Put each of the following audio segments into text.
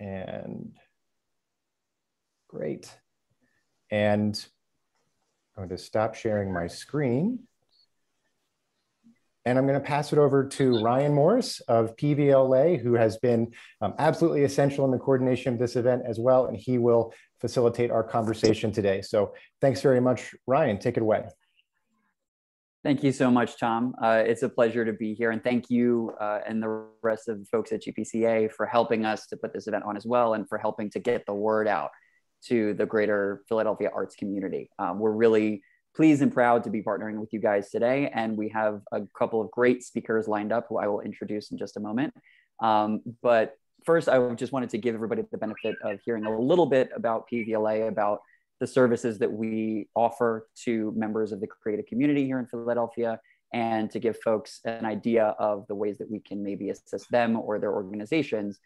And great. And I'm going to stop sharing my screen. And I'm going to pass it over to Ryan Morris of PVLA, who has been um, absolutely essential in the coordination of this event as well. And he will facilitate our conversation today. So thanks very much, Ryan. Take it away. Thank you so much, Tom. Uh, it's a pleasure to be here. And thank you uh, and the rest of the folks at GPCA for helping us to put this event on as well and for helping to get the word out to the greater Philadelphia arts community. Um, we're really pleased and proud to be partnering with you guys today. And we have a couple of great speakers lined up who I will introduce in just a moment. Um, but first, I just wanted to give everybody the benefit of hearing a little bit about PVLA, about the services that we offer to members of the creative community here in Philadelphia and to give folks an idea of the ways that we can maybe assist them or their organizations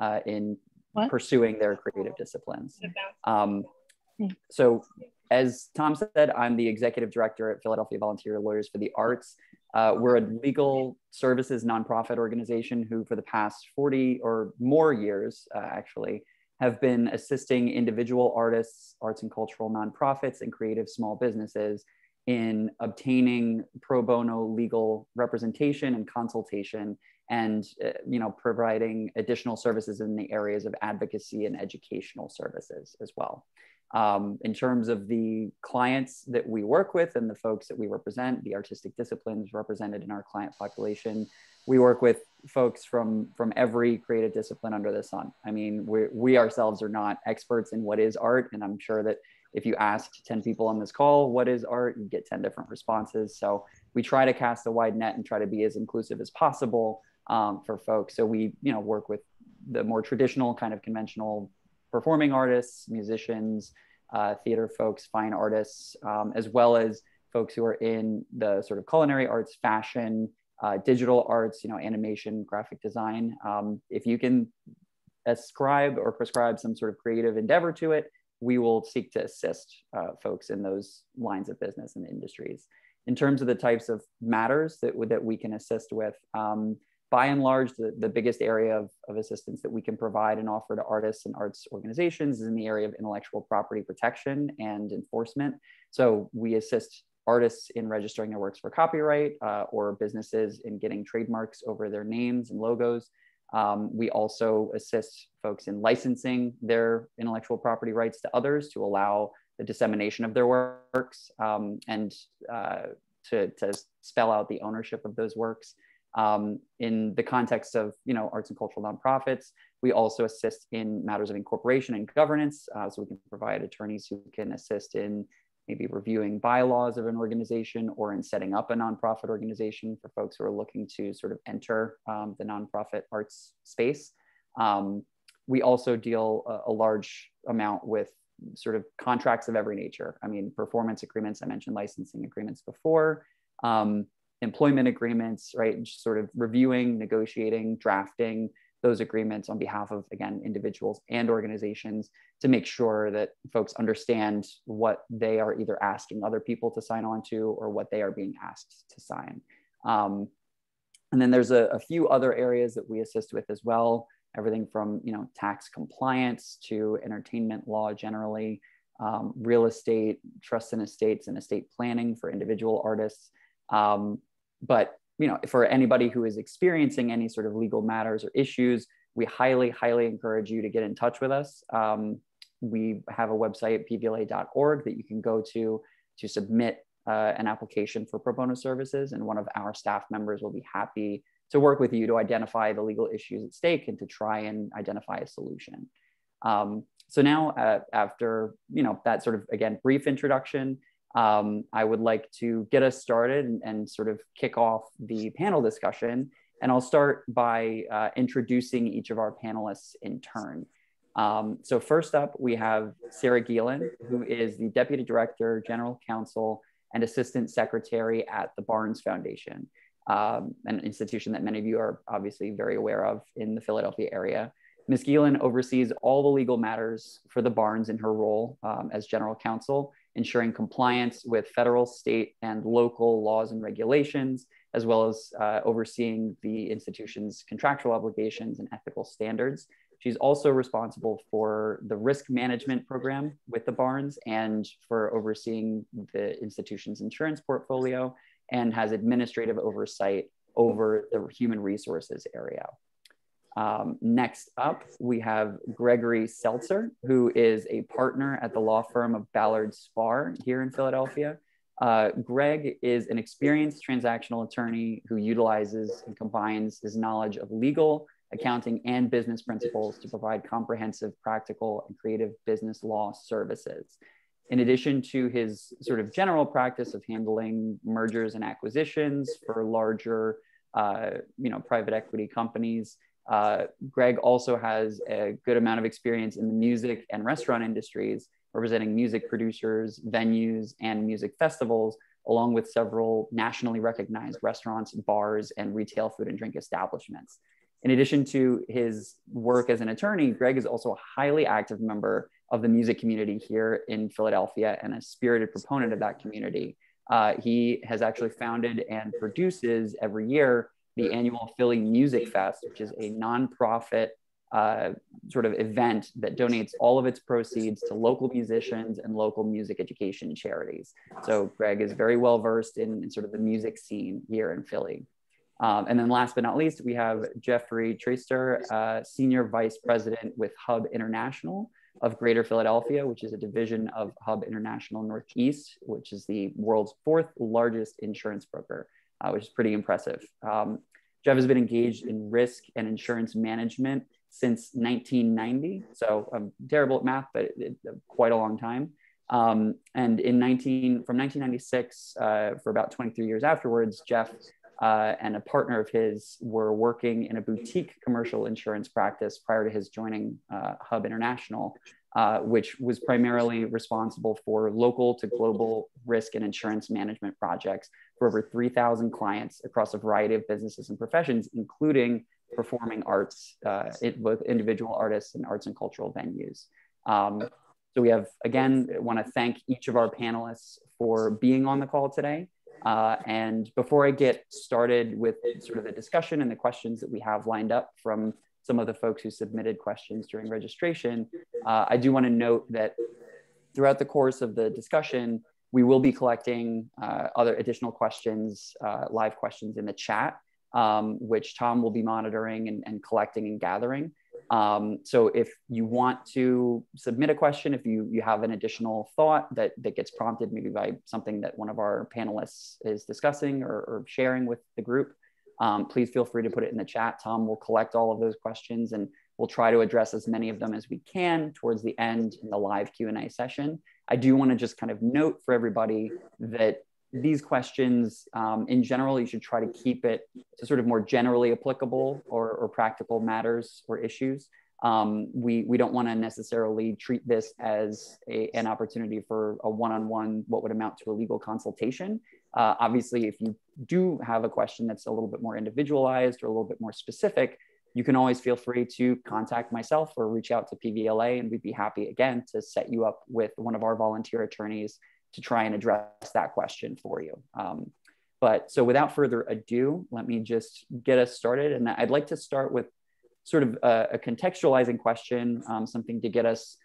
uh, in what? pursuing their creative disciplines. Um, hmm. so, as Tom said, I'm the executive director at Philadelphia Volunteer Lawyers for the Arts. Uh, we're a legal services nonprofit organization who, for the past 40 or more years, uh, actually, have been assisting individual artists, arts and cultural nonprofits, and creative small businesses in obtaining pro bono legal representation and consultation and uh, you know providing additional services in the areas of advocacy and educational services as well um, in terms of the clients that we work with and the folks that we represent the artistic disciplines represented in our client population we work with folks from from every creative discipline under the sun. I mean, we we ourselves are not experts in what is art, and I'm sure that if you asked 10 people on this call what is art, you get 10 different responses. So we try to cast a wide net and try to be as inclusive as possible um, for folks. So we you know work with the more traditional kind of conventional performing artists, musicians, uh, theater folks, fine artists, um, as well as folks who are in the sort of culinary arts, fashion, uh, digital arts, you know, animation, graphic design. Um, if you can ascribe or prescribe some sort of creative endeavor to it, we will seek to assist uh, folks in those lines of business and industries. In terms of the types of matters that, that we can assist with, um, by and large, the, the biggest area of, of assistance that we can provide and offer to artists and arts organizations is in the area of intellectual property protection and enforcement. So we assist artists in registering their works for copyright uh, or businesses in getting trademarks over their names and logos. Um, we also assist folks in licensing their intellectual property rights to others to allow the dissemination of their works um, and uh, to, to spell out the ownership of those works. Um, in the context of you know arts and cultural nonprofits, we also assist in matters of incorporation and governance. Uh, so we can provide attorneys who can assist in maybe reviewing bylaws of an organization or in setting up a nonprofit organization for folks who are looking to sort of enter um, the nonprofit arts space. Um, we also deal a, a, large amount with sort of contracts of every nature. I mean, performance agreements, I mentioned licensing agreements before, um, employment agreements, right? Just sort of reviewing, negotiating, drafting, those agreements on behalf of again individuals and organizations to make sure that folks understand what they are either asking other people to sign on to or what they are being asked to sign um, and then there's a, a, few other areas that we assist with as well everything from you know tax compliance to entertainment law generally um, real estate trusts and estates and estate planning for individual artists um, but you know, for anybody who is experiencing any sort of legal matters or issues, we highly, highly encourage you to get in touch with us. Um, we have a website, pvla.org, that you can go to to submit uh, an application for pro bono services, and one of our staff members will be happy to work with you to identify the legal issues at stake and to try and identify a solution. Um, so now, uh, after you know that sort of again brief introduction, um, I would like to get us started and, and, sort of kick off the panel discussion. And I'll start by uh, introducing each of our panelists in turn. Um, so first up, we have Sara Geelan, who is the Deputy Director, General Counsel, and Assistant Secretary at the Barnes Foundation, um, an institution that many of you are obviously very aware of in the Philadelphia area. Ms. Geelan oversees all the legal matters for the Barnes in her role um, as General Counsel, ensuring compliance with federal, state, and local laws and regulations, as well as uh, overseeing the institution's contractual obligations and ethical standards. She's also responsible for the risk management program with the Barnes and for overseeing the institution's insurance portfolio and has administrative oversight over the human resources area. Um, next up, we have Gregory Seltzer, who is a partner at the law firm of Ballard Spahr here in Philadelphia. Uh, Greg is an experienced transactional attorney who utilizes and combines his knowledge of legal, accounting, and business principles to provide comprehensive, practical, and creative business law services. In addition to his sort of general practice of handling mergers and acquisitions for larger, uh, you know, private equity companies, uh, Greg also has a good amount of experience in the music and restaurant industries, representing music producers, venues, and music festivals, along with several nationally recognized restaurants, bars, and retail food and drink establishments. In addition to his work as an attorney, Greg is also a highly active member of the music community here in Philadelphia and a spirited proponent of that community. Uh, he has actually founded and produces every year the annual Philly Music Fest, which is a nonprofit uh, sort of event that donates all of its proceeds to local musicians and local music education charities. So Greg is very well versed in, in sort of the music scene here in Philly. Um, and then last but not least, we have Jeffrey Triester, uh, Senior Vice President with Hub International of Greater Philadelphia, which is a division of Hub International Northeast, which is the world's fourth largest insurance broker, uh, which is pretty impressive. Um, Jeff has been engaged in risk and insurance management since 1990. So I'm terrible at math, but it, it, quite a long time. Um, and in 19, from 1996 uh, for about 23 years afterwards, Jeff uh, and a partner of his were working in a boutique commercial insurance practice prior to his joining uh, Hub International, uh, which was primarily responsible for local to global risk and insurance management projects for over 3,000 clients across a variety of businesses and professions, including performing arts, uh, it, both individual artists and arts and cultural venues. Um, so we have, again, want to thank each of our panelists for being on the call today. Uh, and before I get started with sort of the discussion and the questions that we have lined up from some of the folks who submitted questions during registration, uh, I do want to note that throughout the course of the discussion, we will be collecting uh, other additional questions, uh, live questions in the chat, um, which Tom will be monitoring and, and collecting and gathering. Um, so if you want to submit a question, if you, you have an additional thought that, that gets prompted maybe by something that one of our panelists is discussing or, or sharing with the group, um, please feel free to put it in the chat. Tom will collect all of those questions and we'll try to address as many of them as we can towards the end in the live Q&A session. I do want to just kind of note for everybody that these questions, um, in general, you should try to keep it to sort of more generally applicable or, or practical matters or issues. Um, we, we don't want to necessarily treat this as a, an opportunity for a one-on-one, what would amount to a legal consultation. Uh, obviously, if you do have a question that's a little bit more individualized or a little bit more specific, you can always feel free to contact myself or reach out to PVLA, and we'd be happy again to set you up with one of our volunteer attorneys to try and address that question for you. Um, but so without further ado, let me just get us started. And I'd like to start with sort of a, a contextualizing question, um, something to get us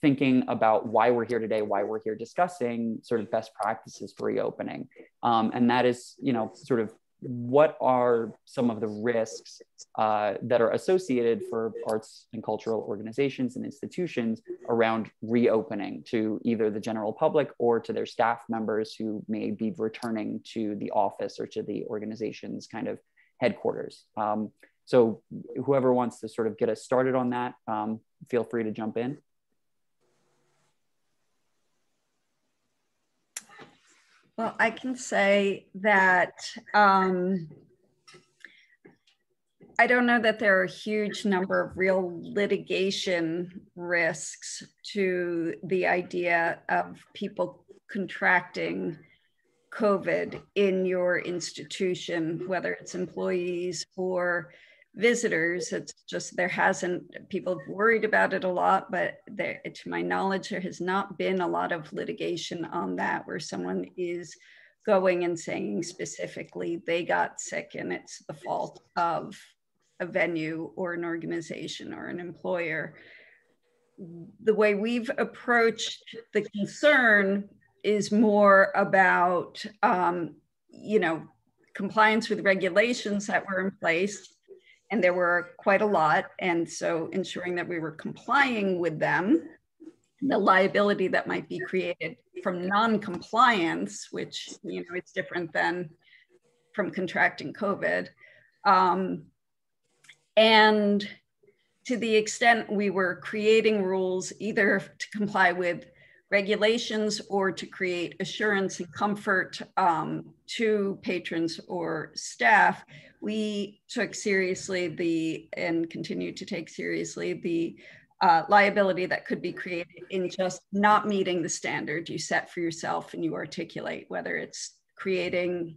thinking about why we're here today, why we're here discussing sort of best practices for reopening. Um, and that is, you know, sort of what are some of the risks uh, that are associated for arts and cultural organizations and institutions around reopening to either the general public or to their staff members who may be returning to the office or to the organization's kind of headquarters. Um, so whoever wants to sort of get us started on that, um, feel free to jump in. Well, I can say that um, I don't know that there are a huge number of real litigation risks to the idea of people contracting COVID in your institution, whether it's employees or visitors. It's just there hasn't people have worried about it a lot, but there, to my knowledge, there has not been a lot of litigation on that where someone is going and saying specifically they got sick and it's the fault of a venue or an organization or an employer. The way we've approached the concern is more about, um, you know, compliance with regulations that were in place, and there were quite a lot. And so ensuring that we were complying with them, the liability that might be created from non-compliance, which you know it's different than from contracting COVID. Um, and to the extent we were creating rules either to comply with regulations or to create assurance and comfort um, to patrons or staff, we took seriously the and continue to take seriously the uh, liability that could be created in just not meeting the standard you set for yourself and you articulate, whether it's creating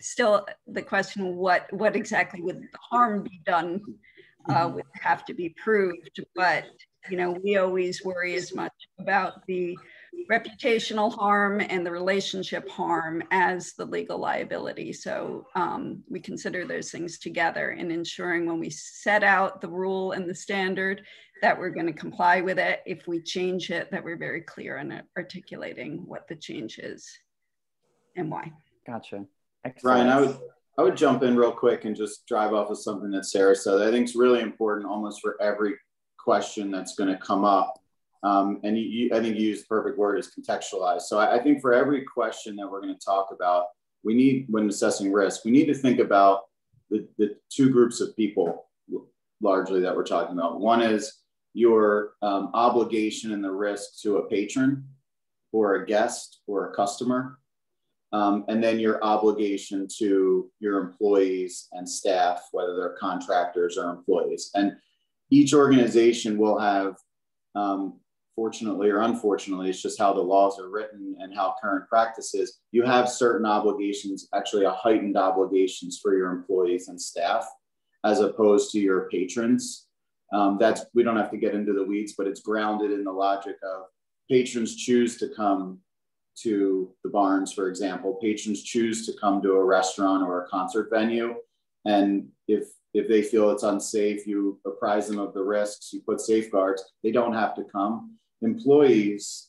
still the question what what exactly would the harm be done uh, mm-hmm. would have to be proved but you know we always worry as much about the reputational harm and the relationship harm as the legal liability so um, we consider those things together in ensuring when we set out the rule and the standard that we're going to comply with it if we change it that we're very clear in articulating what the change is and why gotcha Excellent. Ryan, I would I would jump in real quick and just drive off of something that Sara said. I think it's really important almost for every question that's going to come up. Um, and you, I think you used the perfect word is contextualized. So I, I think for every question that we're going to talk about, we need, when assessing risk, we need to think about the, the two groups of people largely that we're talking about. One is your um, obligation and the risk to a patron or a guest or a customer um, and then your obligation to your employees and staff, whether they're contractors or employees. And each organization will have, um, fortunately or unfortunately, it's just how the laws are written and how current practice is. You have certain obligations, actually, a heightened obligations for your employees and staff, as opposed to your patrons. Um, that's we don't have to get into the weeds, but it's grounded in the logic of patrons choose to come to the Barnes, for example, patrons choose to come to a restaurant or a concert venue. And if if they feel it's unsafe, you apprise them of the risks, you put safeguards, they don't have to come. Employees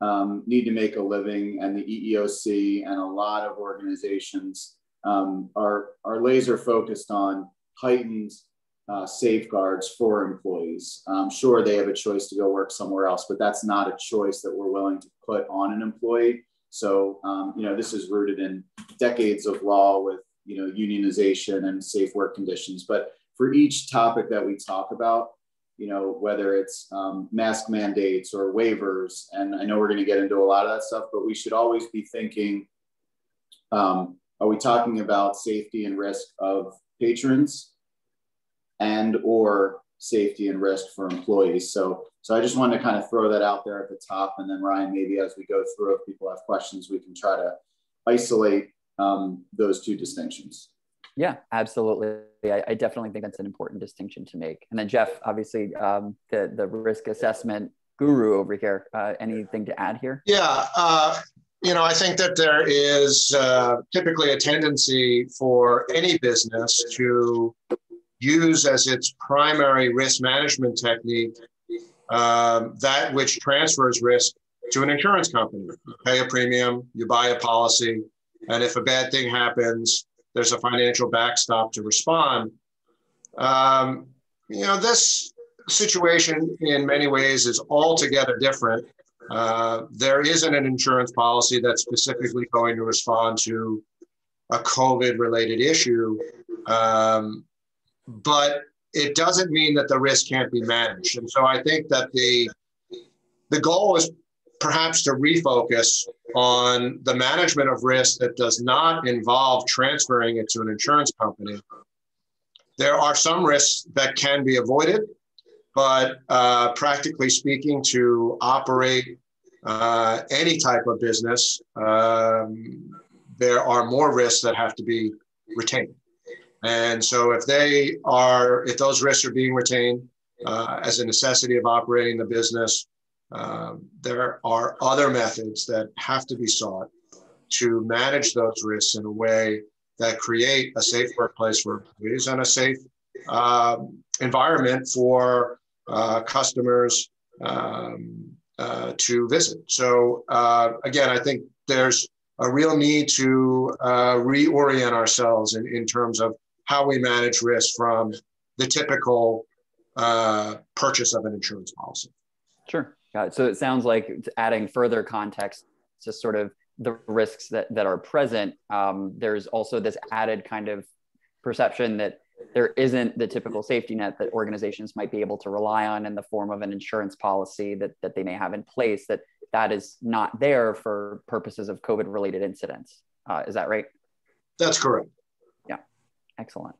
um, need to make a living, and the EEOC and a lot of organizations um, are, are laser focused on heightened uh, safeguards for employees. Um, sure, they have a choice to go work somewhere else, but that's not a choice that we're willing to put on an employee. So, um, you know, this is rooted in decades of law with, you know, unionization and safe work conditions. But for each topic that we talk about, you know, whether it's um, mask mandates or waivers, and I know we're going to get into a lot of that stuff, but we should always be thinking, um, are we talking about safety and risk of patrons and or safety and risk for employees? So so I just wanted to kind of throw that out there at the top. And then Ryan, maybe as we go through, if people have questions, we can try to isolate um, those two distinctions. Yeah, absolutely. I, I, definitely think that's an important distinction to make. And then Jeff, obviously, um, the the risk assessment guru over here. Uh, anything to add here? Yeah, uh, you know, I think that there is uh, typically a tendency for any business to use as its primary risk management technique um, that which transfers risk to an insurance company. You pay a premium, you buy a policy, and if a bad thing happens, there's a financial backstop to respond. Um, you know, this situation in many ways is altogether different. Uh, there isn't an insurance policy that's specifically going to respond to a COVID related issue. Um, but it doesn't mean that the risk can't be managed. And so I think that the the goal is perhaps to refocus on the management of risk that does not involve transferring it to an insurance company. There are some risks that can be avoided, but uh, practically speaking, to operate uh, any type of business, um, there are more risks that have to be retained. And so if they are, if those risks are being retained uh, as a necessity of operating the business, um, there are other methods that have to be sought to manage those risks in a way that create a safe workplace for employees and a safe uh, environment for uh, customers um, uh, to visit. So uh, again, I think there's a real need to uh, reorient ourselves in, in terms of how we manage risk from the typical uh, purchase of an insurance policy. Sure. Got it. So it sounds like adding further context to sort of the risks that, that are present, um, there's also this added kind of perception that there isn't the typical safety net that organizations might be able to rely on in the form of an insurance policy that, that they may have in place that that is not there for purposes of covid related incidents. Uh, is that right? That's correct. Yeah. Excellent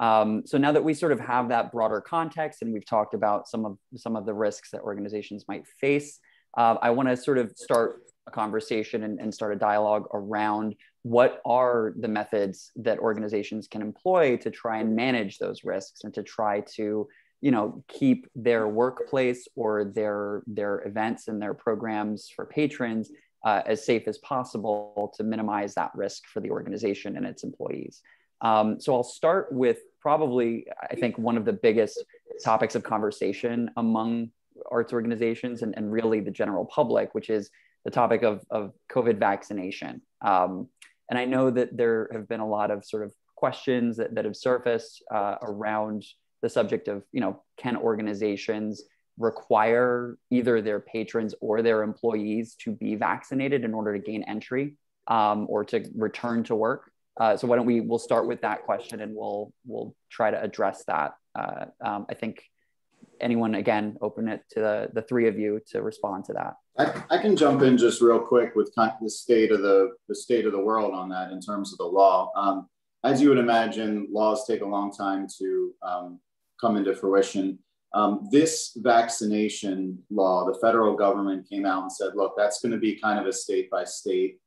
um, so now that we sort of have that broader context and we've talked about some of some of the risks that organizations might face uh, i want to sort of start a conversation and, and start a dialogue around what are the methods that organizations can employ to try and manage those risks and to try to you know keep their workplace or their their events and their programs for patrons uh, as safe as possible to minimize that risk for the organization and its employees. Um, so i'll start with probably i think one of the biggest topics of conversation among arts organizations and, and really the general public which is the topic of, of covid vaccination um, and I know that there have been a lot of sort of questions that, that have surfaced uh, around the subject of, you know, can organizations require either their patrons or their employees to be vaccinated in order to gain entry um, or to return to work? Uh, so why don't we, we'll start with that question and we'll, we'll try to address that. Uh, um, I think anyone again open it to the, the three of you to respond to that. I, I can jump in just real quick with kind of the state of the the state of the world on that in terms of the law. Um, as you would imagine laws take a long time to um, come into fruition. Um, this vaccination law the federal government came out and said look that's going to be kind of a state by state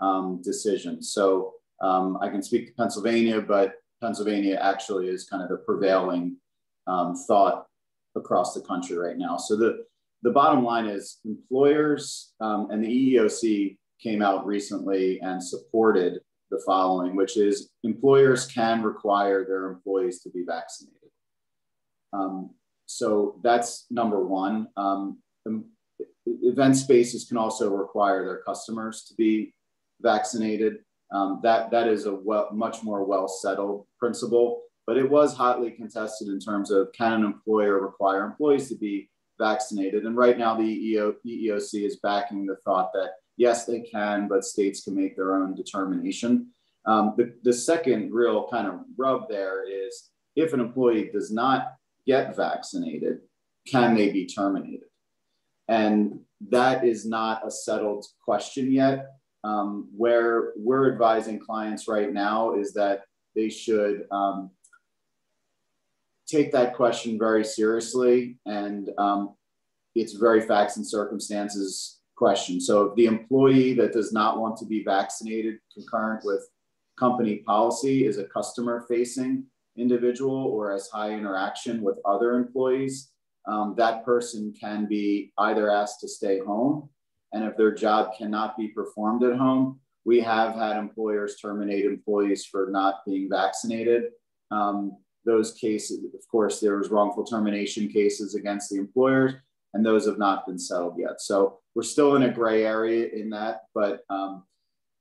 um, decision. So um, i can speak to pennsylvania but pennsylvania actually is kind of the prevailing um, thought across the country right now. So the, the bottom line is employers um, and the EEOC came out recently and supported the following, which is employers can require their employees to be vaccinated. Um, so that's number one. Um, event spaces can also require their customers to be vaccinated. Um, that, that is a well, much more well settled principle but it was hotly contested in terms of can an employer require employees to be vaccinated? And right now, the EEO, EEOC is backing the thought that yes, they can, but states can make their own determination. Um, the, the second real kind of rub there is if an employee does not get vaccinated, can they be terminated? And that is not a settled question yet. Um, where we're advising clients right now is that they should um, take that question very seriously and um, it's very facts and circumstances question. So if the employee that does not want to be vaccinated concurrent with company policy is a customer facing individual or has high interaction with other employees, um, that person can be either asked to stay home. And if their job cannot be performed at home, we have had employers terminate employees for not being vaccinated. Um, those cases, of course, there was wrongful termination cases against the employers, and those have not been settled yet. So we're still in a gray area in that, but um,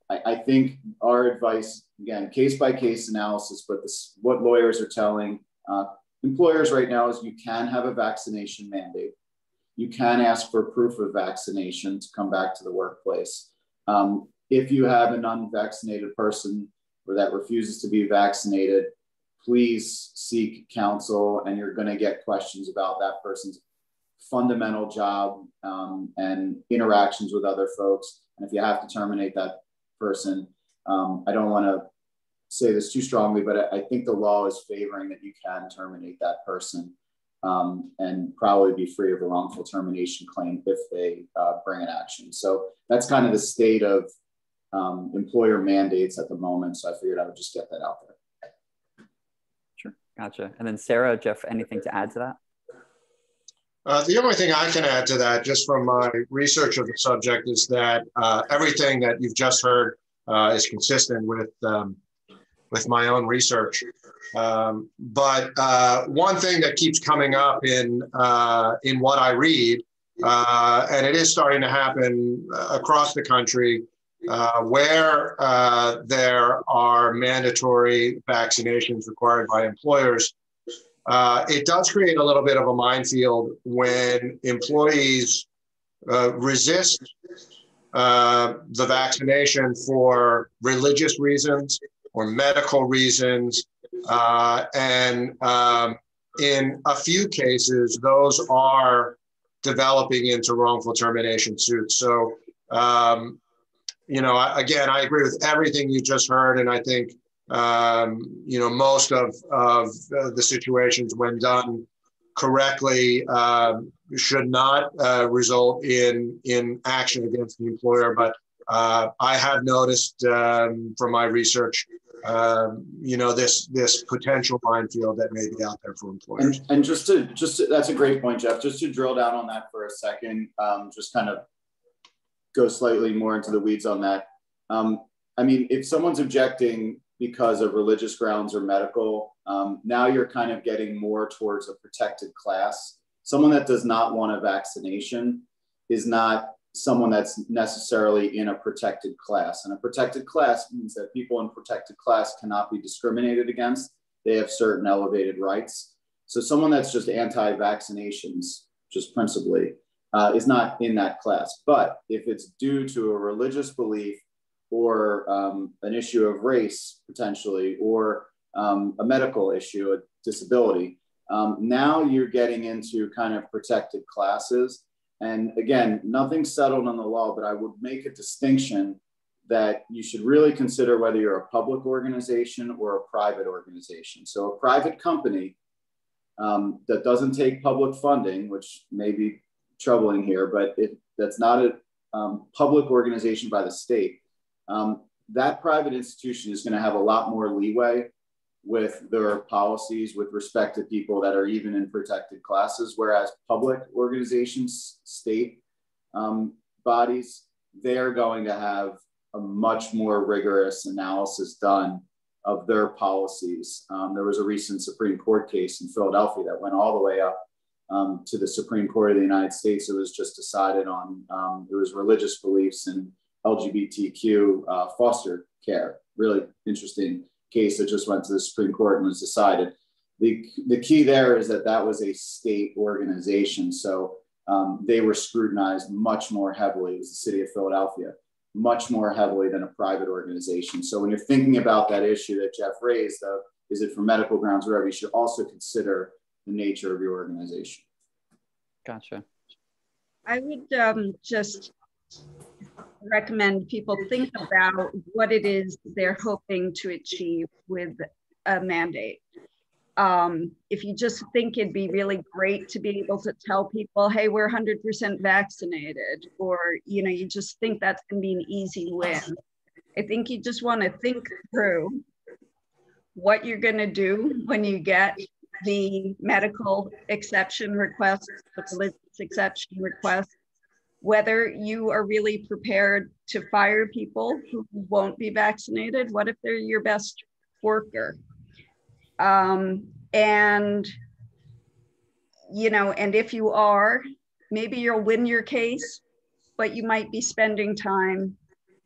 I, I, think our advice, again, case by case analysis, but this, what lawyers are telling uh, employers right now is you can have a vaccination mandate. You can ask for proof of vaccination to come back to the workplace. Um, if you have an unvaccinated person or that refuses to be vaccinated, please seek counsel and you're going to get questions about that person's fundamental job um, and interactions with other folks. And if you have to terminate that person, um, I don't want to say this too strongly, but I, I, think the law is favoring that you can terminate that person um, and probably be free of a wrongful termination claim if they uh, bring an action. So that's kind of the state of um, employer mandates at the moment. So I figured I would just get that out there. Sure, gotcha. And then Sara, Jeff, anything to add to that? Uh, the only thing I can add to that, just from my research of the subject, is that uh, everything that you've just heard uh, is consistent with um, with my own research. Um, but uh, one thing that keeps coming up in uh, in what I read, uh, and it is starting to happen across the country, uh, where uh, there are mandatory vaccinations required by employers. Uh, it does create a little bit of a minefield when employees resist the vaccination for religious reasons or medical reasons. Uh, and um, in a few cases, those are developing into wrongful termination suits. So, um, you know, again, I agree with everything you just heard. And I think, um, you know, most of, of the situations when done correctly uh, should not uh, result in, in action against the employer. But uh, I have noticed um, from my research um, you know this this potential minefield that may be out there for employers. And, and just to just to, that's a great point, Jeff. Just to drill down on that for a second, um, just kind of go slightly more into the weeds on that. Um, I mean, if someone's objecting because of religious grounds or medical, um, now you're kind of getting more towards a protected class. Someone that does not want a vaccination is not someone that's necessarily in a protected class. And a protected class means that people in protected class cannot be discriminated against. They have certain elevated rights. So someone that's just anti-vaccinations, just principally, uh, is not in that class. But if it's due to a religious belief or um, an issue of race potentially, or um, a medical issue, a disability, um, now you're getting into kind of protected classes and again, nothing settled on the law, but I would make a distinction that you should really consider whether you're a public organization or a private organization. So, a private company um, that doesn't take public funding, which may be troubling here, but it, that's not a um, public organization by the state, um, that private institution is going to have a lot more leeway with their policies with respect to people that are even in protected classes, whereas public organizations, state um, bodies, they're going to have a much more rigorous analysis done of their policies. Um, there was a recent Supreme Court case in Philadelphia that went all the way up um, to the Supreme Court of the United States. It was just decided on, um, it was religious beliefs and LGBTQ uh, foster care. Really interesting case that just went to the Supreme Court and was decided. The, the key there is that that was a state organization. So um, they were scrutinized much more heavily. It was the city of Philadelphia, much more heavily than a private organization. So when you're thinking about that issue that Jeff raised of is it for medical grounds, or whatever, you should also consider the nature of your organization. Gotcha. I would um, just recommend people think about what it is they're hoping to achieve with a mandate. Um, if you just think it'd be really great to be able to tell people, hey, we're 100% vaccinated, or you know, you just think that's going to be an easy win. I think you just want to think through what you're going to do when you get the medical exception request, the religious exception request, whether you are really prepared to fire people who won't be vaccinated. What if they're your best worker? Um, and, you know, and if you are, maybe you'll win your case, but you might be spending time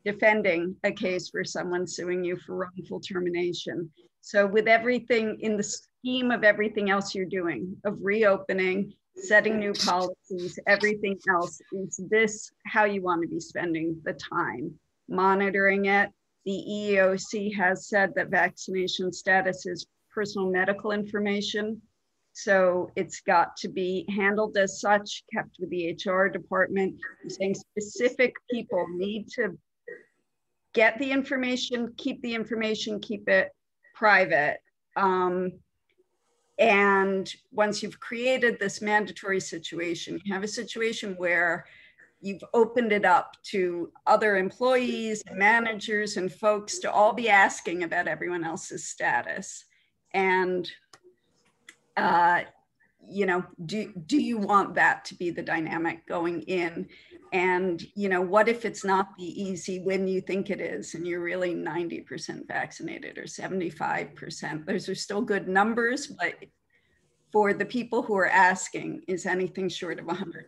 defending a case for someone suing you for wrongful termination. So, with everything in the scheme of everything else you're doing, of reopening, setting new policies, everything else. Is this how you want to be spending the time? Monitoring it. The EEOC has said that vaccination status is personal medical information. So it's got to be handled as such, kept with the HR department. I'm saying specific people need to get the information, keep the information, keep it private. Um, and once you've created this mandatory situation, you have a situation where you've opened it up to other employees, managers, and folks to all be asking about everyone else's status. And, uh, you know, do, do you want that to be the dynamic going in? And you know what if it's not the easy win you think it is and you're really 90% vaccinated or 75% those are still good numbers but for the people who are asking is anything short of 100%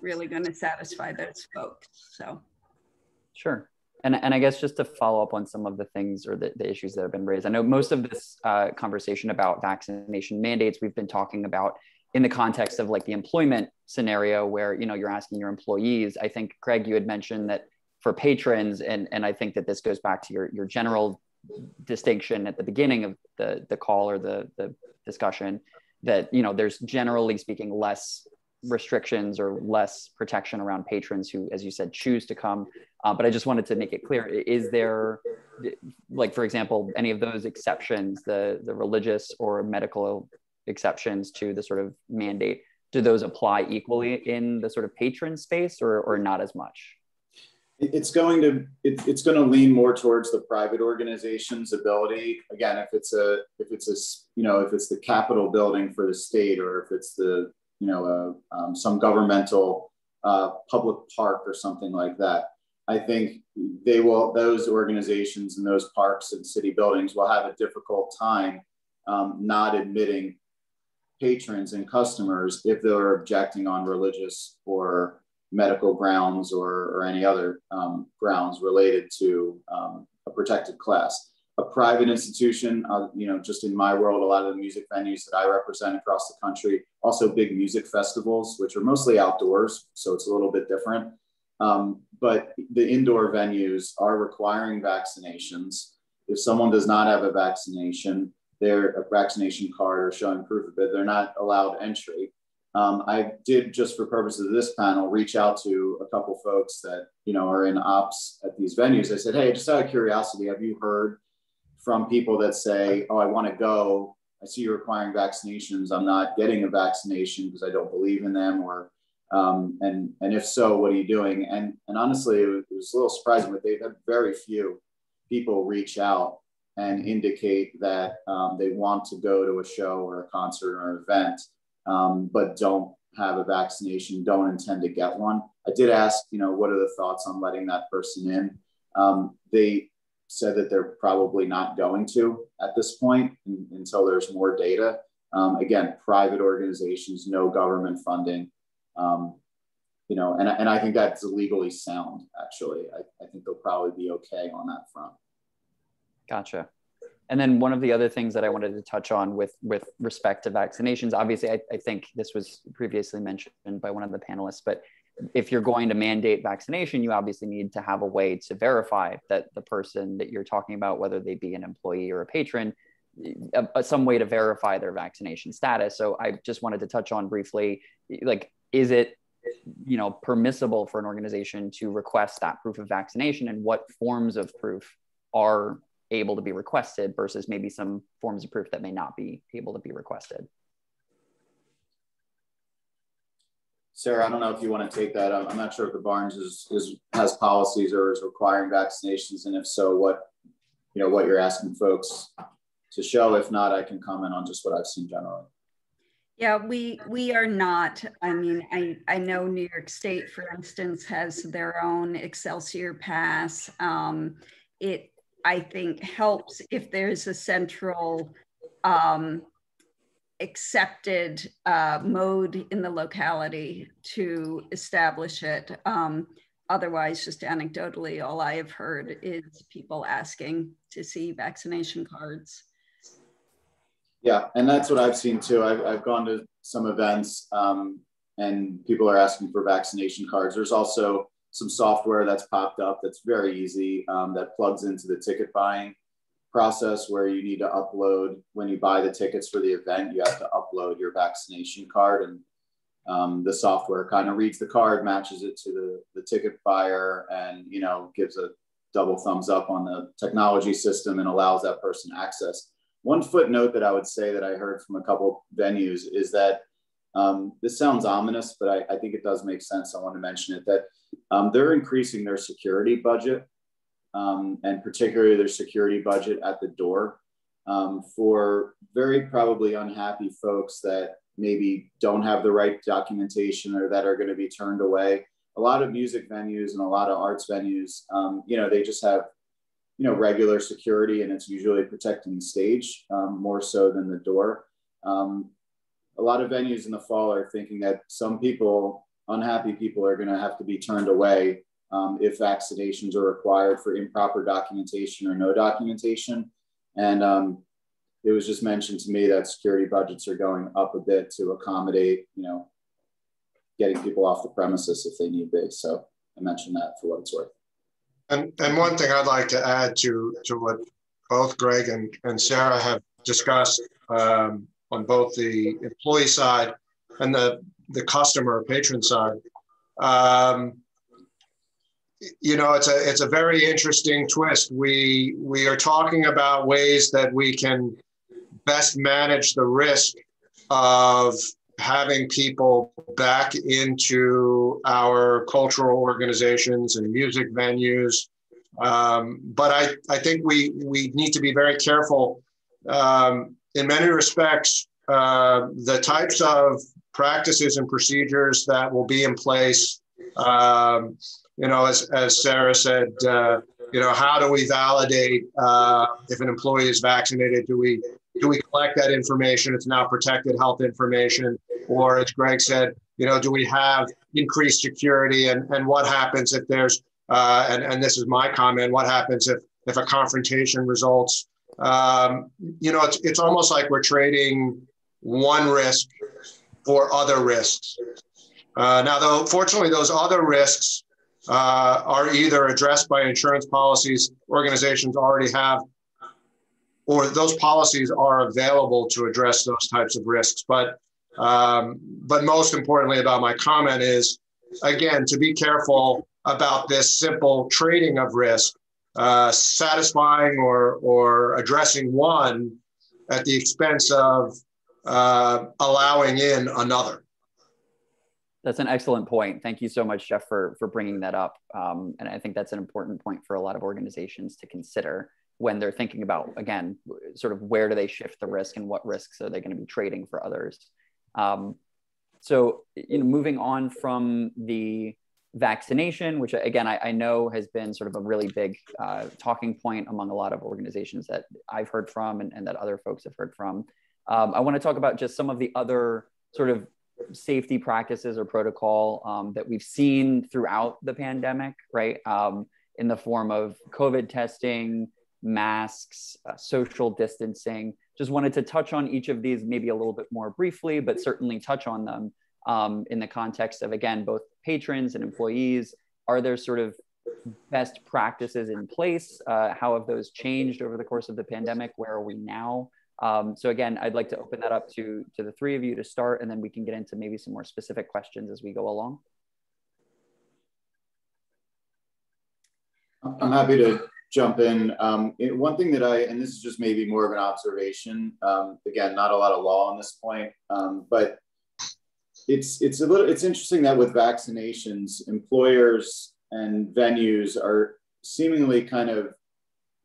really going to satisfy those folks? So. Sure. And, and I guess just to follow up on some of the things or the, the issues that have been raised, I know most of this uh, conversation about vaccination mandates we've been talking about in the context of like the employment scenario where you know you're asking your employees i think Greg you had mentioned that for patrons and and i think that this goes back to your your general distinction at the beginning of the the call or the the discussion that you know there's generally speaking less restrictions or less protection around patrons who as you said choose to come. Uh, but i just wanted to make it clear is there like for example any of those exceptions the the religious or medical exceptions to the sort of mandate do those apply equally in the sort of patron space or, or not as much? It's going to it, it's going to lean more towards the private organization's ability. Again if it's a if it's a you know if it's the capitol building for the state or if it's the you know a, um, some governmental uh, public park or something like that i think they will those organizations and those parks and city buildings will have a difficult time um, not admitting patrons and customers if they're objecting on religious or medical grounds or, or any other um, grounds related to um, a protected class. A private institution, uh, you know, just in my world, a lot of the music venues that I represent across the country, also big music festivals, which are mostly outdoors, so it's a little bit different. Um, but the indoor venues are requiring vaccinations. If someone does not have a vaccination, their vaccination card or showing proof of it, they're not allowed entry. Um, I did just for purposes of this panel reach out to a couple folks that you know are in ops at these venues. I said, hey, just out of curiosity, have you heard from people that say, oh, I want to go. I see you're requiring vaccinations. I'm not getting a vaccination because I don't believe in them, or um, and and if so, what are you doing? And and honestly, it was, it was a little surprising, but they've had very few people reach out and indicate that um, they want to go to a show or a concert or an event, um, but don't have a vaccination, don't intend to get one. I did ask, you know, what are the thoughts on letting that person in? Um, they said that they're probably not going to at this point until there's more data. Um, again, private organizations, no government funding. Um, you know, and, and I think that's legally sound, actually. I, I think they'll probably be okay on that front. Gotcha. And then one of the other things that I wanted to touch on with with respect to vaccinations, obviously, I, I think this was previously mentioned by one of the panelists, but if you're going to mandate vaccination, you obviously need to have a way to verify that the person that you're talking about, whether they be an employee or a patron, a, a, some way to verify their vaccination status. So I just wanted to touch on briefly, like, is it you know permissible for an organization to request that proof of vaccination, and what forms of proof are able to be requested versus maybe some forms of proof that may not be able to be requested. Sara, I don't know if you want to take that. I'm not sure if the Barnes is, is has policies or is requiring vaccinations, and if so, what you know what you're asking folks to show. If not, I can comment on just what I've seen generally. Yeah, we we are not. I mean, I I know New York State, for instance, has their own Excelsior Pass. Um, it I think helps if there's a central um, accepted uh, mode in the locality to establish it. Um, otherwise, just anecdotally, all I have heard is people asking to see vaccination cards. Yeah, and that's what I've seen too. I've, I've gone to some events um, and people are asking for vaccination cards. There's also some software that's popped up that's very easy um, that plugs into the ticket buying process where you need to upload when you buy the tickets for the event you have to upload your vaccination card and um, the software kind of reads the card matches it to the, the ticket buyer and you know gives a double thumbs up on the technology system and allows that person access. One footnote that i would say that i heard from a couple venues is that um, this sounds ominous but I, I think it does make sense i want to mention it that um, they're increasing their security budget um, and particularly their security budget at the door um, for very probably unhappy folks that maybe don't have the right documentation or that are going to be turned away. a lot of music venues and a lot of arts venues, um, you know, they just have, you know, regular security and it's usually protecting the stage um, more so than the door. Um, a lot of venues in the fall are thinking that some people, unhappy people, are going to have to be turned away um, if vaccinations are required for improper documentation or no documentation. And um, it was just mentioned to me that security budgets are going up a bit to accommodate, you know, getting people off the premises if they need be. So I mentioned that for what it's worth. And, and one thing I'd like to add to, to what both Greg and, and Sara have discussed um, on both the employee side and the, the customer patron side. Um, you know, it's a it's a very interesting twist. We we are talking about ways that we can best manage the risk of having people back into our cultural organizations and music venues. Um, but I, I think we, we need to be very careful. Um, in many respects, uh, the types of practices and procedures that will be in place, um, you know, as, as Sara said, uh, you know, how do we validate uh, if an employee is vaccinated? Do we do we collect that information? It's now protected health information. Or as Greg said, you know, do we have increased security? And, and what happens if there's, uh, and, and this is my comment, what happens if, if a confrontation results? Um, you know, it's, it's almost like we're trading one risk for other risks. Uh, now, though, fortunately, those other risks uh, are either addressed by insurance policies organizations already have or those policies are available to address those types of risks. But um, but most importantly about my comment is again to be careful about this simple trading of risk, uh, satisfying or or addressing one at the expense of uh, allowing in another. That's an excellent point. Thank you so much, Jeff, for, for bringing that up. Um, and I think that's an important point for a lot of organizations to consider when they're thinking about again sort of where do they shift the risk and what risks are they going to be trading for others um, so you know moving on from the vaccination which again I, I know has been sort of a really big uh, talking point among a lot of organizations that i've heard from and, and that other folks have heard from. Um, i want to talk about just some of the other sort of safety practices or protocol um, that we've seen throughout the pandemic right? Um, in the form of covid testing masks, uh, social distancing. Just wanted to touch on each of these maybe a little bit more briefly, but certainly touch on them um, in the context of, again, both patrons and employees. Are there sort of best practices in place? Uh, how have those changed over the course of the pandemic? Where are we now? Um, so again, I'd like to open that up to, to the three of you to start, and then we can get into maybe some more specific questions as we go along. I'm happy to jump in. Um, it, one thing that I, and this is just maybe more of an observation, um, again, not a lot of law on this point, um, but it's, it's a little, it's interesting that with vaccinations, employers and venues are seemingly kind of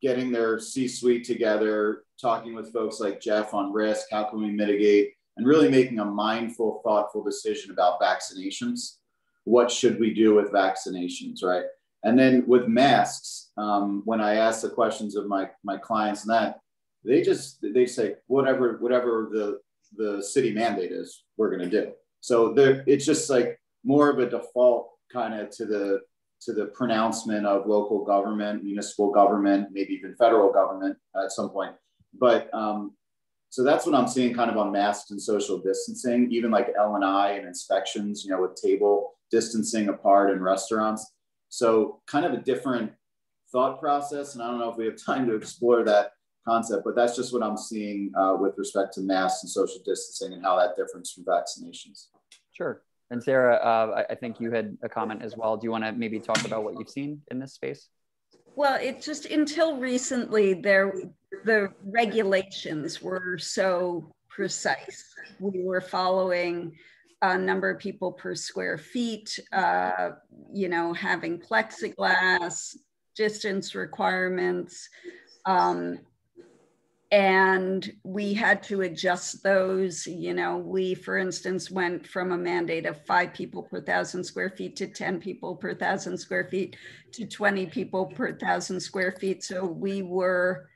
getting their C-suite together, talking with folks like Jeff on risk, how can we mitigate, and really making a mindful, thoughtful decision about vaccinations. What should we do with vaccinations, right? And then with masks, um, when I ask the questions of my my clients and that, they just they say whatever whatever the the city mandate is, we're going to do. So there, it's just like more of a default kind of to the to the pronouncement of local government, municipal government, maybe even federal government at some point. But um, so that's what I'm seeing kind of on masks and social distancing, even like L and I and inspections, you know, with table distancing apart in restaurants. So kind of a different thought process. And I don't know if we have time to explore that concept, but that's just what I'm seeing uh, with respect to masks and social distancing and how that differs from vaccinations. Sure. And Sara, uh, I think you had a comment as well. Do you want to maybe talk about what you've seen in this space? Well, it just until recently, there the regulations were so precise. We were following a number of people per square feet, uh, you know, having plexiglass, distance requirements. Um, and we had to adjust those. You know, we, for instance, went from a mandate of five people per thousand square feet to 10 people per thousand square feet to 20 people per thousand square feet. So we were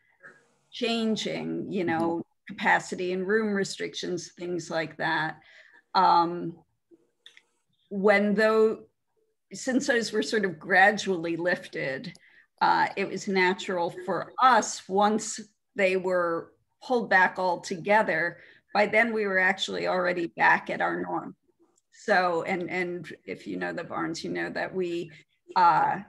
changing, you know, capacity and room restrictions, things like that. Um, when though, since those were sort of gradually lifted, uh, it was natural for us once they were pulled back altogether. By then, we were actually already back at our norm. So, and and if you know the Barnes, you know that we uh,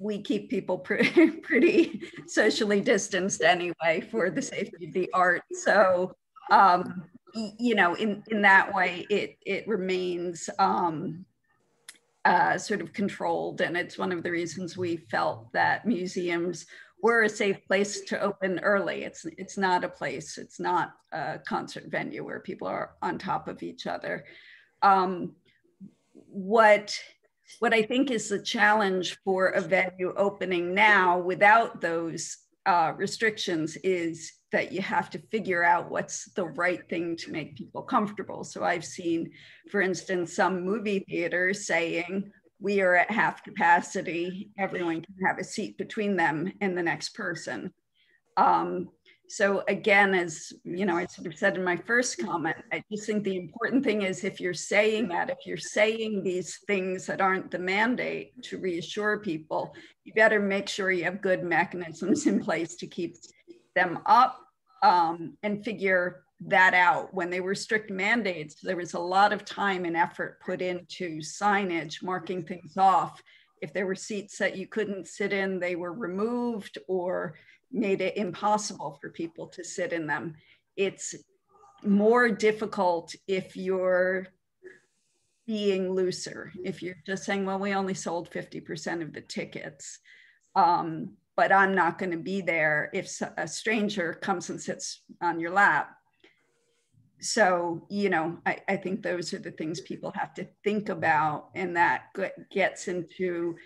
we keep people pretty, pretty socially distanced anyway for the safety of the art. So, um, you know, in in that way, it it remains um, uh, sort of controlled, and it's one of the reasons we felt that museums were a safe place to open early. It's it's not a place. It's not a concert venue where people are on top of each other. Um, what what I think is the challenge for a venue opening now without those uh, restrictions is that you have to figure out what's the right thing to make people comfortable. So I've seen, for instance, some movie theaters saying, we are at half capacity, everyone can have a seat between them and the next person. Um, so again, as you know, I sort of said in my first comment, I just think the important thing is if you're saying that, if you're saying these things that aren't the mandate to reassure people, you better make sure you have good mechanisms in place to keep them up um, and figure that out. When they were strict mandates, there was a lot of time and effort put into signage, marking things off. If there were seats that you couldn't sit in, they were removed or made it impossible for people to sit in them. It's more difficult if you're being looser, if you're just saying, well, we only sold 50% of the tickets. Um, but I'm not going to be there if a stranger comes and sits on your lap. So, you know, I, I think those are the things people have to think about, and that gets into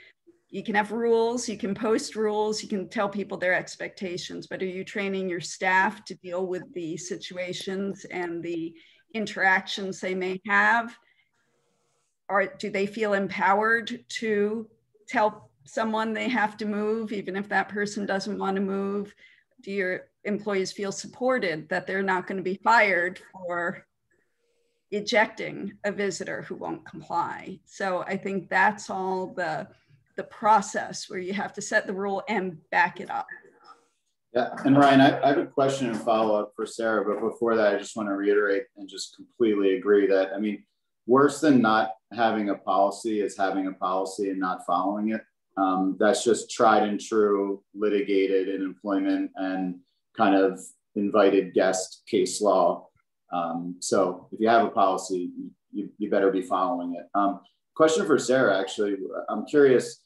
you can have rules, you can post rules, you can tell people their expectations, but are you training your staff to deal with the situations and the interactions they may have? Or do they feel empowered to tell someone they have to move, even if that person doesn't want to move? Do your employees feel supported that they're not going to be fired for ejecting a visitor who won't comply? So I think that's all the the process where you have to set the rule and back it up. Yeah, and Ryan, I, I have a question and follow up for Sara, but before that, I just want to reiterate and just completely agree that I mean, worse than not having a policy is having a policy and not following it. Um, that's just tried and true, litigated in employment and kind of invited guest case law. Um, so if you have a policy, you, you better be following it. Um, question for Sara, actually, I'm curious.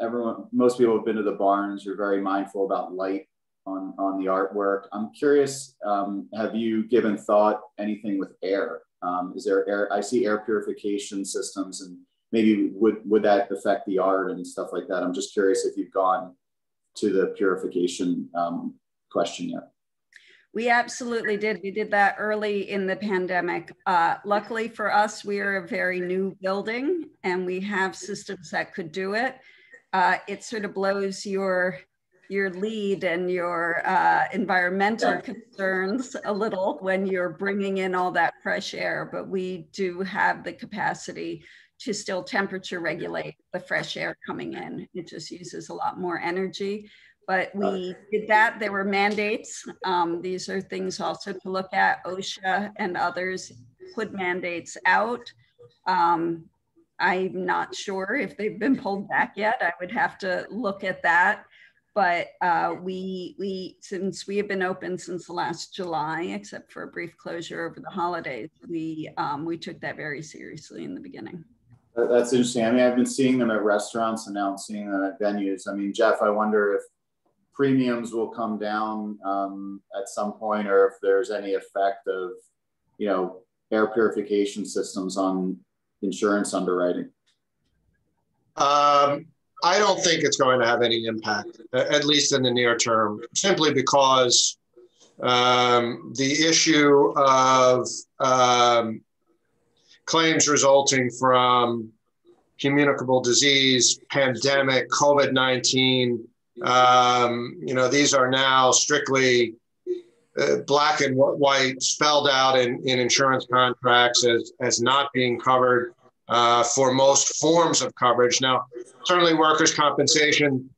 Everyone, most people have been to the Barnes. You're very mindful about light on on the artwork. I'm curious. Um, have you given thought anything with air? Um, is there air? I see air purification systems and maybe would would that affect the art and stuff like that? I'm just curious if you've gone to the purification um, question yet. We absolutely did. We did that early in the pandemic. Uh, luckily for us, we are a very new building and we have systems that could do it. Uh, it sort of blows your your LEED and your uh, environmental yeah. concerns a little when you're bringing in all that fresh air, but we do have the capacity to still temperature regulate the fresh air coming in. It just uses a lot more energy. But we did that. There were mandates. Um, these are things also to look at. OSHA and others put mandates out. Um, I'm not sure if they've been pulled back yet. I would have to look at that. But uh, we, we, since we have been open since the last July, except for a brief closure over the holidays, we, um, we took that very seriously in the beginning. That's interesting. I mean, I've been seeing them at restaurants and now I'm seeing them at venues. I mean, Jeff, I wonder if premiums will come down um, at some point or if there's any effect of, you know, air purification systems on insurance underwriting. Um, I don't think it's going to have any impact, at least in the near term, simply because um, the issue of um, claims resulting from communicable disease, pandemic, COVID 19, um, you know, these are now strictly uh, black and white, spelled out in, in insurance contracts as, as not being covered uh, for most forms of coverage. Now, certainly workers' compensation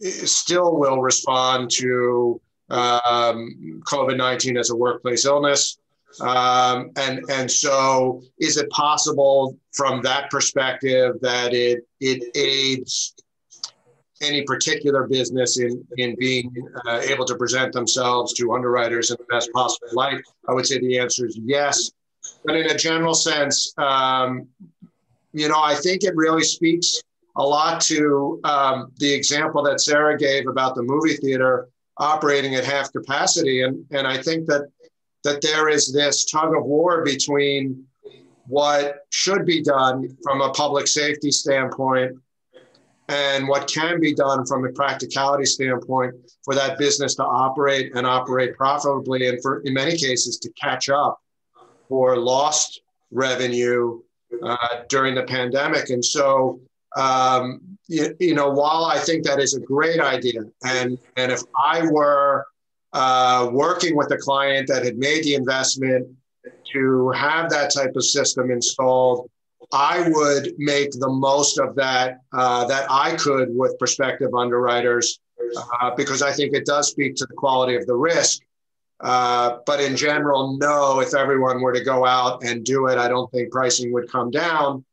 still will respond to um, COVID 19 as a workplace illness. Um, and, and so, is it possible from that perspective that it, it aids any particular business in, in being uh, able to present themselves to underwriters in the best possible light? I would say the answer is yes. But in a general sense, um, you know, I think it really speaks a lot to um, the example that Sara gave about the movie theater operating at half capacity. And, and I think that, that there is this tug of war between what should be done from a public safety standpoint and what can be done from a practicality standpoint for that business to operate and operate profitably and for in many cases to catch up for lost revenue uh, during the pandemic. And so um, you, you, know while i think that is a great idea and and if i were uh, working with a client that had made the investment to have that type of system installed I would make the most of that uh, that I could with prospective underwriters uh, because I think it does speak to the quality of the risk. Uh, but in general, no, if everyone were to go out and do it, I don't think pricing would come down.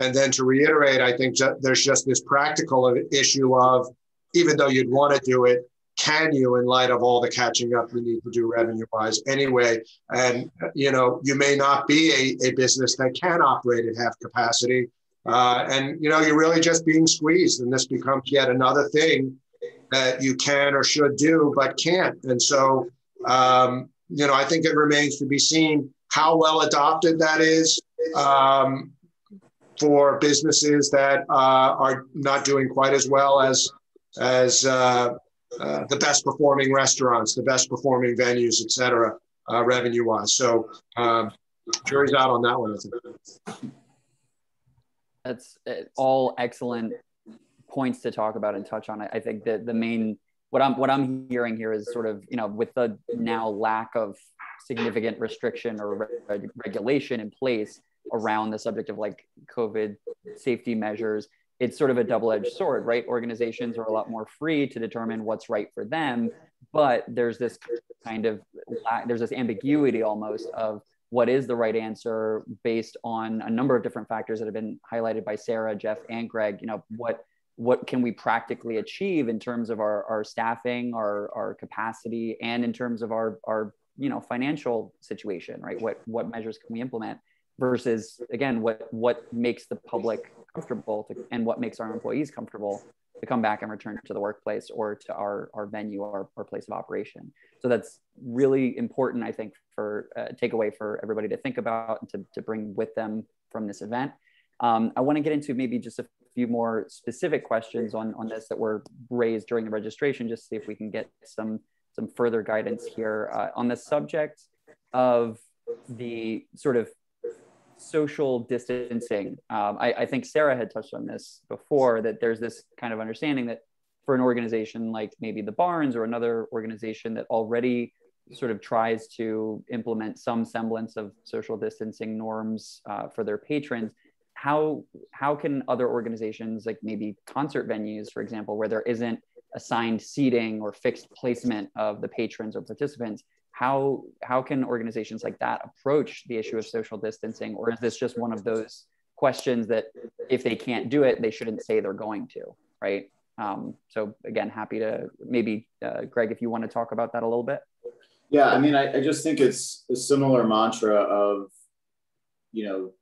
And then to reiterate, I think ju- there's just this practical issue of even though you'd want to do it, can you in light of all the catching up you need to do revenue wise anyway? And you know you may not be a, a business that can operate at half capacity. Uh, and you know you're really just being squeezed and this becomes yet another thing that you can or should do but can't. And so um, you know i think it remains to be seen how well adopted that is um, for businesses that uh, are not doing quite as well as as uh, uh, the best performing restaurants, the best performing venues, et cetera, uh, revenue wise. So, um, jury's out on that one. I think. That's uh, all excellent points to talk about and touch on. I think that the main what I'm what I'm hearing here is sort of you know with the now lack of significant restriction or re- regulation in place around the subject of like COVID safety measures it's sort of a double-edged sword right? Organizations are a lot more free to determine what's right for them but there's this kind of there's this ambiguity almost of what is the right answer based on a number of different factors that have been highlighted by sara jeff and greg. You know what what can we practically achieve in terms of our, our staffing our, our capacity and in terms of our, our you know financial situation right? What what measures can we implement versus again what what makes the public comfortable to, and what makes our employees comfortable to come back and return to the workplace or to our, our venue or our place of operation. So that's really important, I think, for uh, takeaway for everybody to think about and to, to bring with them from this event. Um, I want to get into maybe just a few more specific questions on, on this that were raised during the registration, just see if we can get some, some further guidance here uh, on the subject of the sort of social distancing. Um, I, I, think Sara had touched on this before that there's this kind of understanding that for an organization like maybe the Barnes or another organization that already sort of tries to implement some semblance of social distancing norms uh, for their patrons, how how can other organizations like maybe concert venues, for example, where there isn't assigned seating or fixed placement of the patrons or participants, how how can organizations like that approach the issue of social distancing? Or is this just one of those questions that if they can't do it they shouldn't say they're going to right? Um, so again happy to maybe uh, greg if you want to talk about that a little bit. Yeah i mean I, I just think it's a similar mantra of you know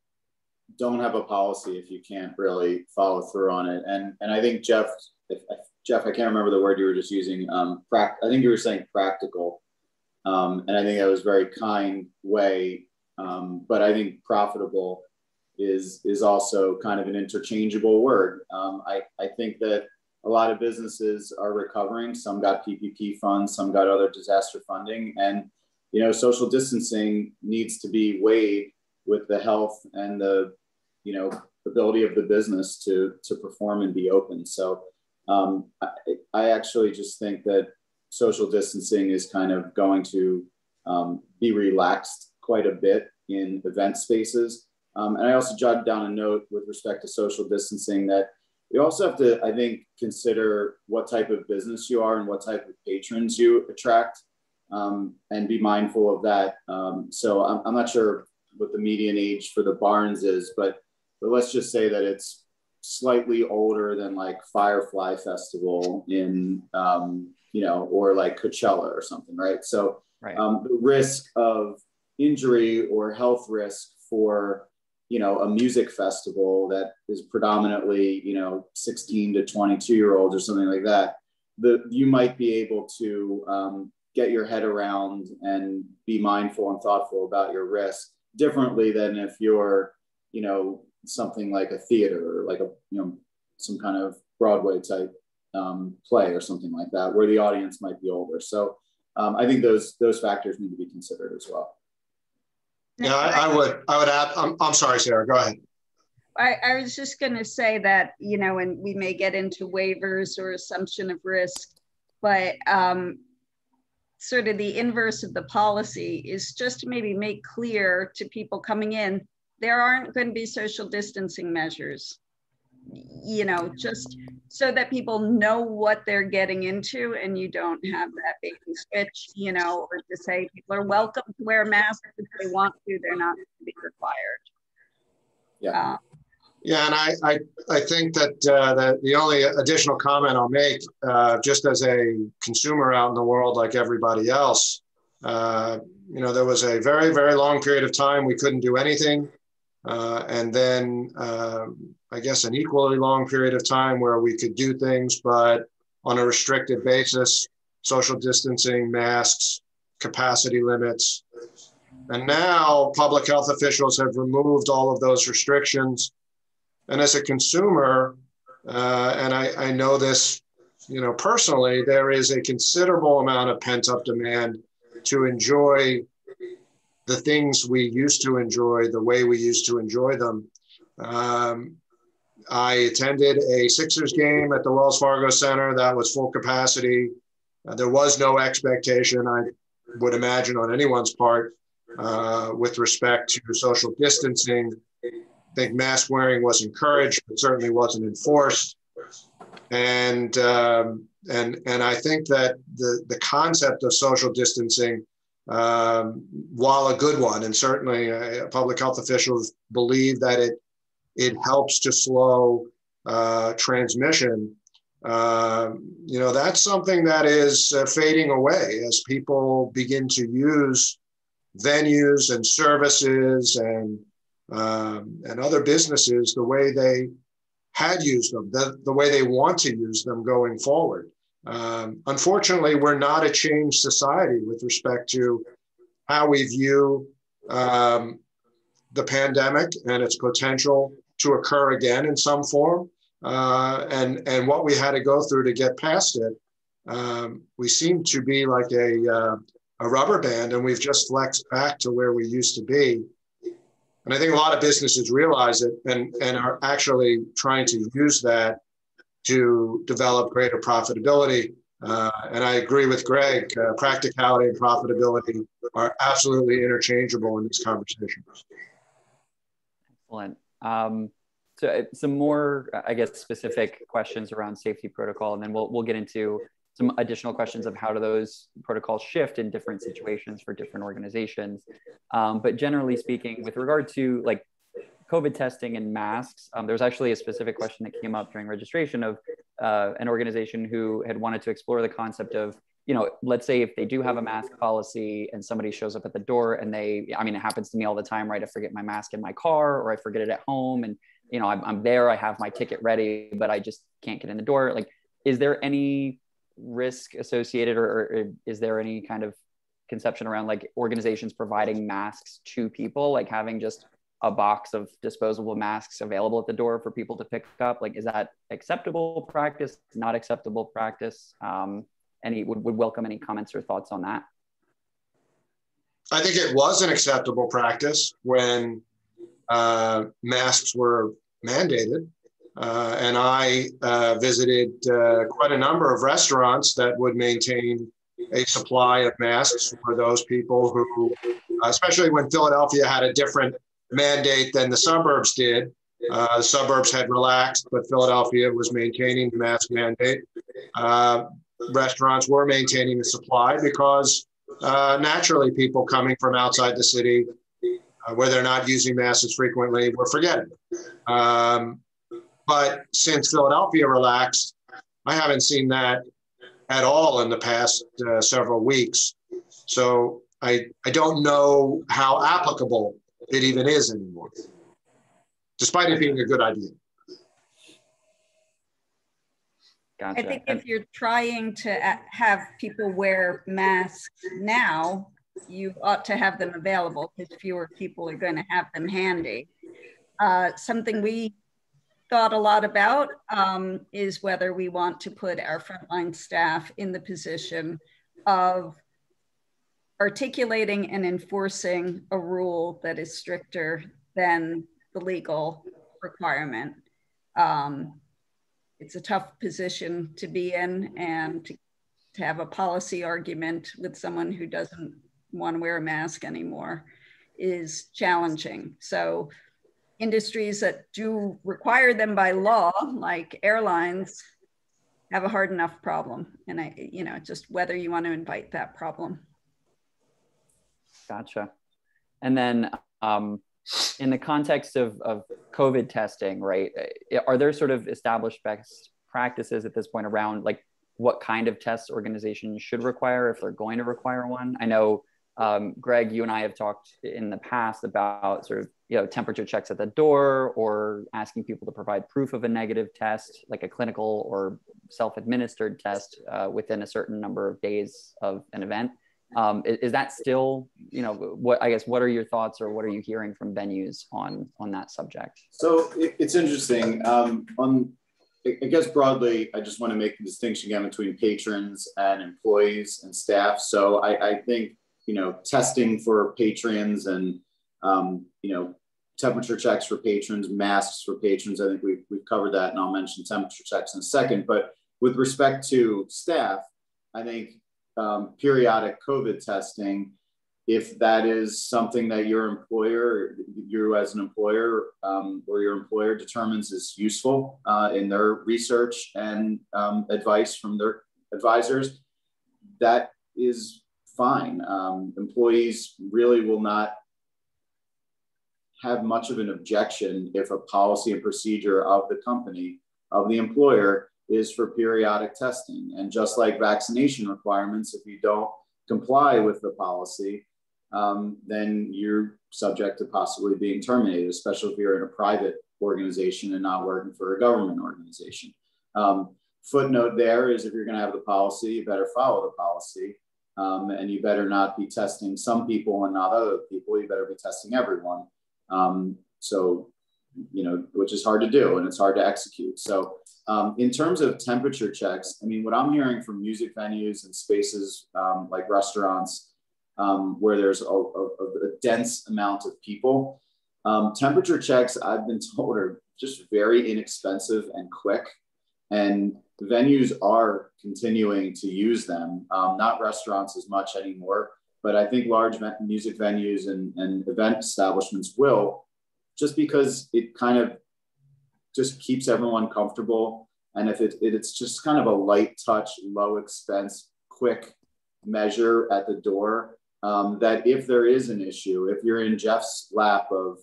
don't have a policy if you can't really follow through on it. And and i think jeff if, jeff i can't remember the word you were just using um, i think you were saying practical um, and I think that was very kind way, um, but I think profitable. is is also kind of an interchangeable word. Um, I, I think that a lot of businesses are recovering. Some got PPP funds, some got other disaster funding, and you know, social distancing needs to be weighed with the health and the you know ability of the business to to perform and be open. So um, I, I actually just think that social distancing is kind of going to um, be relaxed quite a bit in event spaces. Um, and I also jotted down a note with respect to social distancing that you also have to, I think, consider what type of business you are and what type of patrons you attract um, and be mindful of that. Um, so I'm, I'm, not sure what the median age for the Barnes is, but, but let's just say that it's slightly older than like Firefly Festival in, um, you know, or like Coachella or something, right? So right. Um, the risk of injury or health risk for you know a music festival that is predominantly you know 16 to 22 year olds or something like that the you might be able to um, get your head around and be mindful and thoughtful about your risk differently than if you're you know something like a theater or like a you know some kind of broadway type um, play or something like that where the audience might be older so um, i think those those factors need to be considered as well yeah, I, I, would. I would add. I'm, I'm sorry, Sara. Go ahead. I, I was just going to say that you know, and we may get into waivers or assumption of risk, but um, sort of the inverse of the policy is just to maybe make clear to people coming in there aren't going to be social distancing measures you know, just so that people know what they're getting into and you don't have that bait and switch, you know, or to say people are welcome to wear masks if they want to, they're not to be required. Yeah. Um, yeah, and I, I, I think that uh, that the only additional comment I'll make, uh, just as a consumer out in the world like everybody else, uh, you know, there was a very, very long period of time we couldn't do anything. Uh, and then um, I guess an equally long period of time where we could do things, but on a restricted basis, social distancing, masks, capacity limits. And now public health officials have removed all of those restrictions. And as a consumer, uh, and I, I know this, you know, personally, there is a considerable amount of pent up demand to enjoy the things we used to enjoy the way we used to enjoy them. Um, I attended a Sixers game at the Wells Fargo Center that was full capacity. Uh, there was no expectation, I would imagine, on anyone's part uh, with respect to social distancing. I think mask wearing was encouraged, but certainly wasn't enforced. And um, and and I think that the the concept of social distancing um, while a good one, and certainly uh, public health officials believe that it it helps to slow uh, transmission. Uh, you know, that's something that is uh, fading away as people begin to use venues and services and um, and other businesses the way they had used them, the, the way they want to use them going forward. Um, unfortunately, we're not a changed society with respect to how we view um, the pandemic and its potential to occur again in some form, uh, and and what we had to go through to get past it. Um, we seem to be like a uh, a rubber band, and we've just flexed back to where we used to be. And I think a lot of businesses realize it and, and are actually trying to use that to develop greater profitability. Uh, and I agree with Greg, uh, practicality and profitability are absolutely interchangeable in this conversation. Excellent. Um, so uh, some more, I guess, specific questions around safety protocol, and then we'll, we'll get into some additional questions of how do those protocols shift in different situations for different organizations. Um, but generally speaking, with regard to like COVID testing and masks, um, there was actually a specific question that came up during registration of uh, an organization who had wanted to explore the concept of you know, let's say if they do have a mask policy and somebody shows up at the door and they, I mean, it happens to me all the time, right? I forget my mask in my car or I forget it at home and, you know, I'm, I'm there, I have my ticket ready, but I just can't get in the door. Like, is there any risk associated or, or is there any kind of conception around like organizations providing masks to people, like having just a box of disposable masks available at the door for people to pick up? Like, is that acceptable practice? Not acceptable practice? Um, any would, would welcome any comments or thoughts on that. I think it was an acceptable practice when uh, masks were mandated. Uh, and I uh, visited uh, quite a number of restaurants that would maintain a supply of masks for those people who, especially when Philadelphia had a different mandate than the suburbs did. Uh, the suburbs had relaxed, but Philadelphia was maintaining the mask mandate. Uh, restaurants were maintaining the supply because uh, naturally people coming from outside the city, uh, where they're not using masks frequently, were forgetting. Um, but since Philadelphia relaxed, I haven't seen that at all in the past uh, several weeks. So I, I don't know how applicable it even is anymore, despite it being a good idea. Gotcha. I think if you're trying to have people wear masks now, you ought to have them available because fewer people are going to have them handy. Uh, something we thought a lot about um, is whether we want to put our frontline staff in the position of articulating and enforcing a rule that is stricter than the legal requirement. Um, it's a tough position to be in and to, to have a policy argument with someone who doesn't want to wear a mask anymore is challenging. So industries that do require them by law, like airlines, have a hard enough problem. And I, you know, just whether you want to invite that problem. Gotcha. And then um, in the context of, of COVID testing, right, eh, are there sort of established best practices at this point around like what kind of tests organizations should require if they're going to require one? I know, um, Greg, you and I have talked in the past about sort of you know temperature checks at the door or asking people to provide proof of a negative test like a clinical or self-administered test uh, within a certain number of days of an event um, is, is, that still you know what i guess what are your thoughts or what are you hearing from venues on on that subject so it, it's interesting um, on I guess broadly, I just want to make the distinction again between patrons and employees and staff. So I, I think, you know, testing for patrons and um, you know, temperature checks for patrons, masks for patrons. I think we've, we've covered that, and I'll mention temperature checks in a second. But with respect to staff, I think um, periodic COVID testing, if that is something that your employer, you as an employer, um, or your employer determines is useful uh, in their research and um, advice from their advisors, that is fine. Um, employees really will not have much of an objection if a policy and procedure of the company, of the employer, is for periodic testing. And just like vaccination requirements, if you don't comply with the policy, um, then you're subject to possibly being terminated, especially if you're in a private organization and not working for a government organization. Um, footnote there is if you're going to have the policy, you better follow the policy. Um, and you better not be testing some people and not other people. You better be testing everyone. Um, so, you know, which is hard to do and it's hard to execute. So, um, in terms of temperature checks, I mean, what I'm hearing from music venues and spaces um, like restaurants um, where there's a, a, a, dense amount of people, um, temperature checks, I've been told, are just very inexpensive and quick. And venues are continuing to use them, um, not restaurants as much anymore but I think large music venues and, and event establishments will, just because it kind of just keeps everyone comfortable. And if it, it, it's just kind of a light touch, low expense, quick measure at the door, um, that if there is an issue, if you're in Jeff's lap of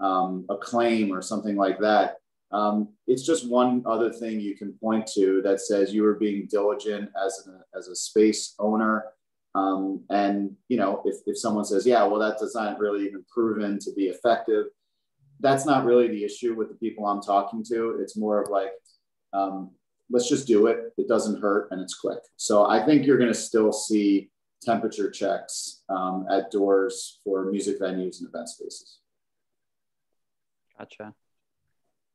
um, a claim or something like that, um, it's just one other thing you can point to that says you are being diligent as, as a space owner um, and you know, if, if someone says, yeah, well, that does not really even proven to be effective, that's not really the issue with the people I'm talking to. It's more of like, um, let's just do it. It doesn't hurt and it's quick. So I think you're going to still see temperature checks um, at doors for music venues and event spaces. Gotcha.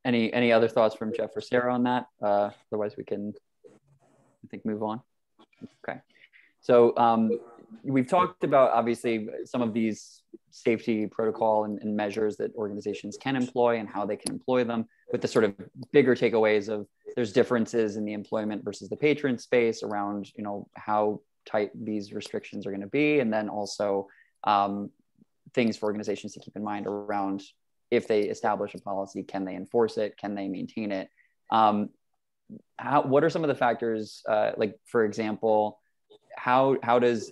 Any any other thoughts from Jeff or Sara on that? Uh, otherwise, we can I think move on. Okay. So um, we've talked about obviously some of these safety protocol and, and, measures that organizations can employ and how they can employ them with the sort of bigger takeaways of there's differences in the employment versus the patron space around you know how tight these restrictions are going to be. And then also um, things for organizations to keep in mind around if they establish a policy can they enforce it? Can they maintain it? Um, how, what are some of the factors uh, like for example how how does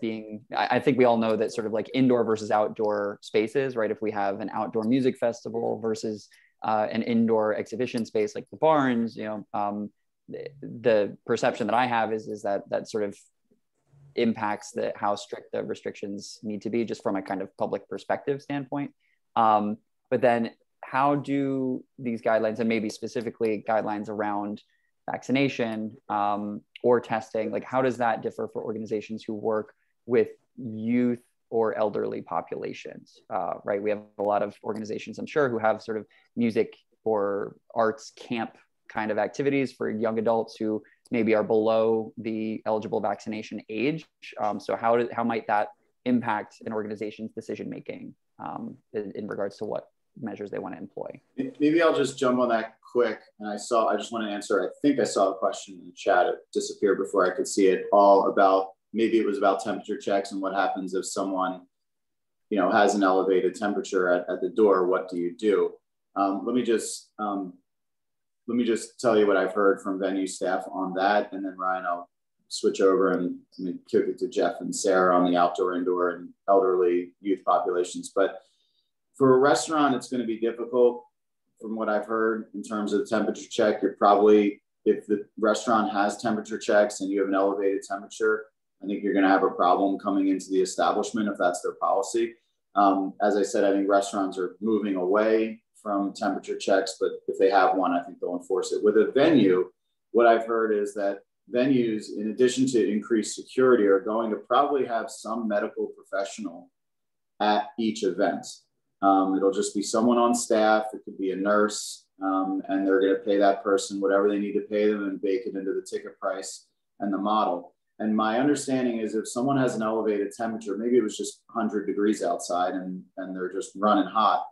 being I, I, think we all know that sort of like indoor versus outdoor spaces right? If we have an outdoor music festival versus uh, an indoor exhibition space like the Barnes you know um, the, the, perception that i have is is that that sort of impacts the how strict the restrictions need to be just from a kind of public perspective standpoint. Um, but then how do these guidelines and maybe specifically guidelines around vaccination um, or testing like how does that differ for organizations who work with youth or elderly populations? Uh, right we have a lot of organizations i'm sure who have sort of music or arts camp kind of activities for young adults who maybe are below the eligible vaccination age. Um, so how, how might that impact an organization's decision making um, in, in regards to what measures they want to employ maybe i'll just jump on that quick, and I saw, I just want to answer, I think I saw a question in the chat, it disappeared before I could see it, all about, maybe it was about temperature checks and what happens if someone, you know, has an elevated temperature at, at the door, what do you do? Um, let me just, um, let me just tell you what I've heard from venue staff on that, and then Ryan, I'll switch over and kick it to Jeff and Sara on the outdoor, indoor, and elderly youth populations. But for a restaurant, it's going to be difficult from what I've heard in terms of temperature check, you're probably, if the restaurant has temperature checks and you have an elevated temperature, I think you're going to have a problem coming into the establishment if that's their policy. Um, as I said, I think restaurants are moving away from temperature checks, but if they have one, I think they'll enforce it. With a venue, what I've heard is that venues, in addition to increased security, are going to probably have some medical professional at each event. Um, it'll just be someone on staff. It could be a nurse, um, and they're going to pay that person whatever they need to pay them and bake it into the ticket price and the model. And my understanding is if someone has an elevated temperature, maybe it was just 100 degrees outside and, and they're just running hot,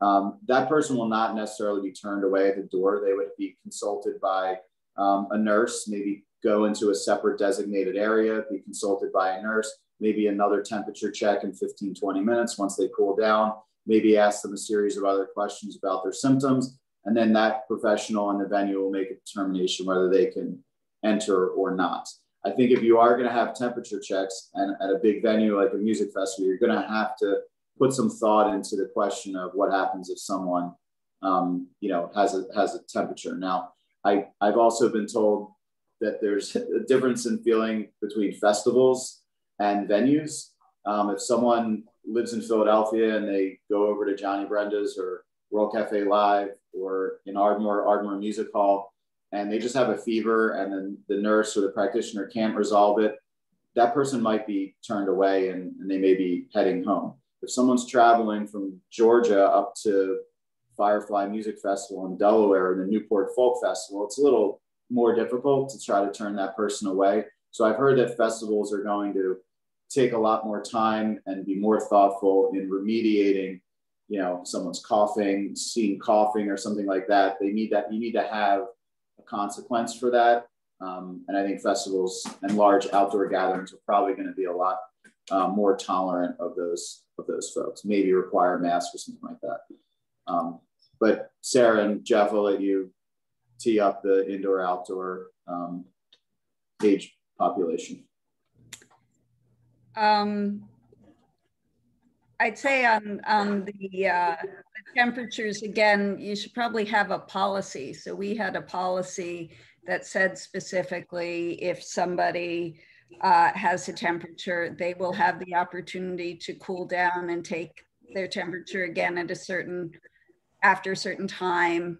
um, that person will not necessarily be turned away at the door. They would be consulted by um, a nurse, maybe go into a separate designated area, be consulted by a nurse, maybe another temperature check in 15, 20 minutes once they cool down maybe ask them a series of other questions about their symptoms. And then that professional in the venue will make a determination whether they can enter or not. I think if you are going to have temperature checks and at a big venue like a music festival, you're going to have to put some thought into the question of what happens if someone, um, you know, has a has a temperature. Now, I I've also been told that there's a difference in feeling between festivals and venues. Um, if someone lives in Philadelphia and they go over to Johnny Brenda's or World Cafe Live or in Ardmore, Ardmore Music Hall, and they just have a fever and then the nurse or the practitioner can't resolve it, that person might be turned away and, and they may be heading home. If someone's traveling from Georgia up to Firefly Music Festival in Delaware and the Newport Folk Festival, it's a little more difficult to try to turn that person away. So I've heard that festivals are going to take a lot more time and be more thoughtful in remediating you know someone's coughing seeing coughing or something like that. They need that you need to have a consequence for that. Um, and i think festivals and large outdoor gatherings are probably going to be a lot uh, more tolerant of those of those folks. Maybe require masks or something like that. Um, but sara and jeff will let you tee up the indoor outdoor um, age population um, I'd say on, on the, uh, the temperatures, again, you should probably have a policy. So we had a policy that said specifically if somebody uh, has a temperature, they will have the opportunity to cool down and take their temperature again at a certain, after a certain time.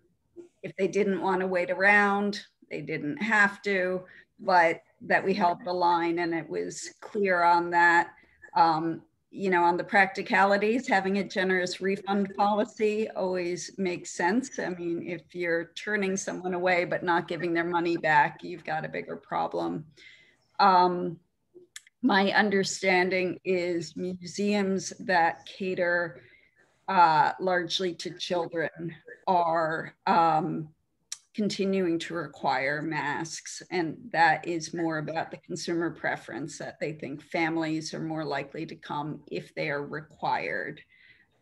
If they didn't want to wait around, they didn't have to, but that we held the line and it was clear on that. Um, you know, on the practicalities, having a generous refund policy always makes sense. I mean, if you're turning someone away but not giving their money back, you've got a bigger problem. Um, my understanding is museums that cater uh, largely to children are um, continuing to require masks. And that is more about the consumer preference that they think families are more likely to come if they are required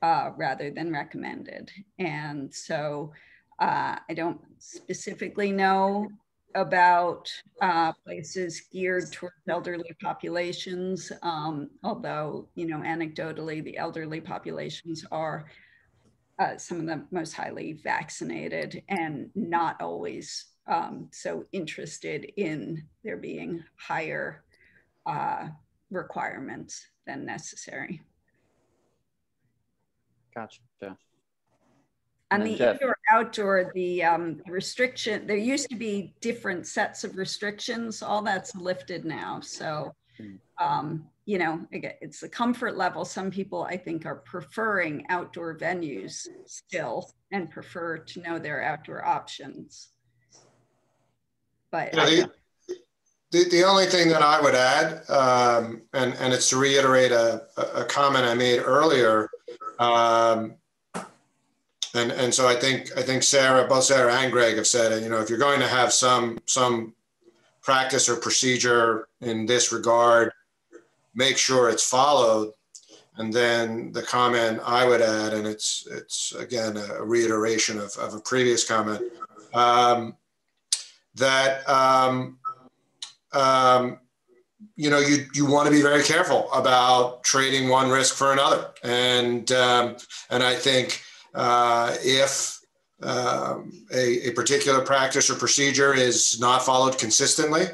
uh, rather than recommended. And so uh, I don't specifically know about uh, places geared towards elderly populations, um, although, you know, anecdotally, the elderly populations are uh, some of the most highly vaccinated and not always um, so interested in there being higher uh, requirements than necessary. Gotcha. On the Jeff. indoor outdoor, the um, restriction, there used to be different sets of restrictions. All that's lifted now. So hmm. um, you know, it's the comfort level. Some people, I think, are preferring outdoor venues still and prefer to know their outdoor options. But the, the, the, only thing that I would add, um, and, and it's to reiterate a, a comment I made earlier, um, and, and so I think I think Sara, both Sara and Greg have said. You know, if you're going to have some some practice or procedure in this regard, make sure it's followed. And then the comment I would add, and it's it's again a reiteration of, of a previous comment, um, that um, um, you know you you want to be very careful about trading one risk for another, and um, and I think uh, if um, a, a, particular practice or procedure is not followed consistently,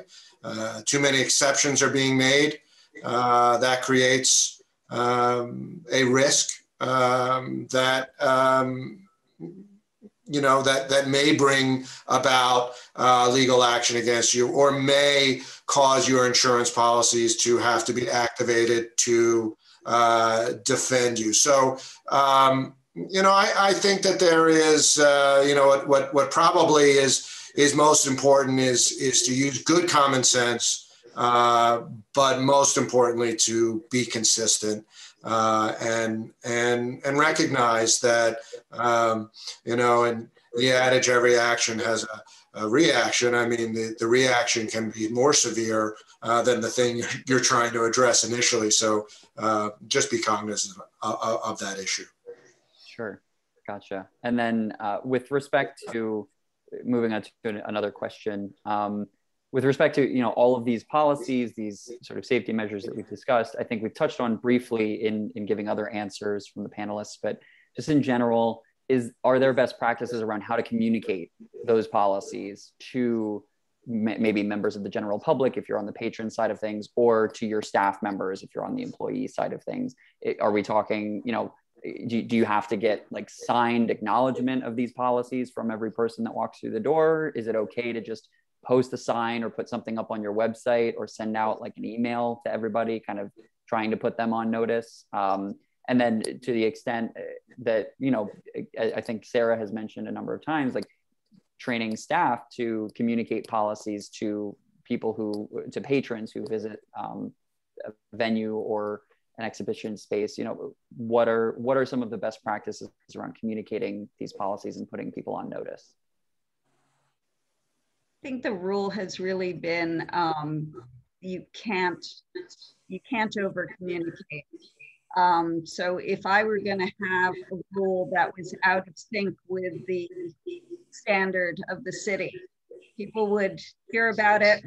uh, too many exceptions are being made. Uh, that creates um, a risk um, that um, you know that that may bring about uh, legal action against you, or may cause your insurance policies to have to be activated to uh, defend you. So. Um, you know, I, I, think that there is, uh, you know, what, what what probably is is most important is is to use good common sense uh, but most importantly, to be consistent uh, and and and recognize that um, you know, and the adage every action has a, a reaction. I mean, the, the reaction can be more severe uh, than the thing you're trying to address initially. So uh, just be cognizant of, of, that issue. Sure, gotcha. And then uh, with respect to moving on to another question. Um, with respect to you know all of these policies these sort of safety measures that we've discussed i think we've touched on briefly in in giving other answers from the panelists but just in general is are there best practices around how to communicate those policies to maybe members of the general public if you're on the patron side of things or to your staff members if you're on the employee side of things? It, are we talking you know do, do you have to get like signed acknowledgement of these policies from every person that walks through the door? Is it okay to just post a sign or put something up on your website or send out like an email to everybody, kind of trying to put them on notice. Um, and then to the extent uh, that, you know, I, I think Sara has mentioned a number of times, like training staff to communicate policies to people who, to patrons who visit um, a venue or an exhibition space you know what are what are some of the best practices around communicating these policies and putting people on notice think the rule has really been um, you can't you can't over communicate. Um, so if I were going to have a rule that was out of sync with the standard of the city, people would hear about it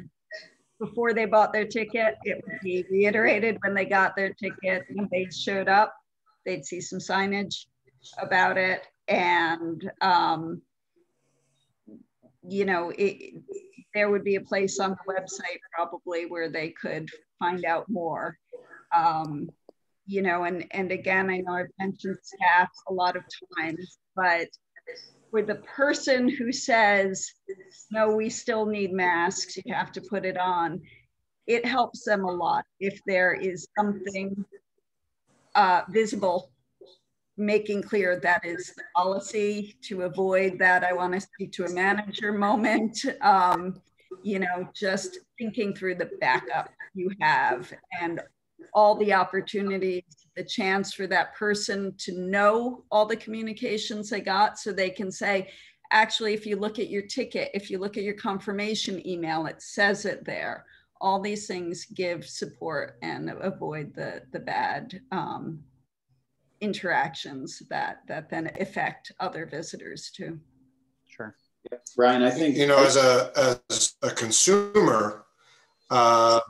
before they bought their ticket. It would be reiterated when they got their ticket. When they showed up, they'd see some signage about it, and um, you know, it, there would be a place on the website probably where they could find out more. Um, you know, and and again, I know I've mentioned staff a lot of times, but for the person who says, no, we still need masks, you have to put it on, it helps them a lot if there is something uh, visible, making clear that is the policy to avoid that I want to speak to a manager moment. Um, you know, just thinking through the backup you have and all the opportunities, the chance for that person to know all the communications they got so they can say, actually, if you look at your ticket, if you look at your confirmation email, it says it there. All these things give support and avoid the, the bad um, interactions that, that then affect other visitors too. Sure. Ryan, I think you know, as a as a consumer, um,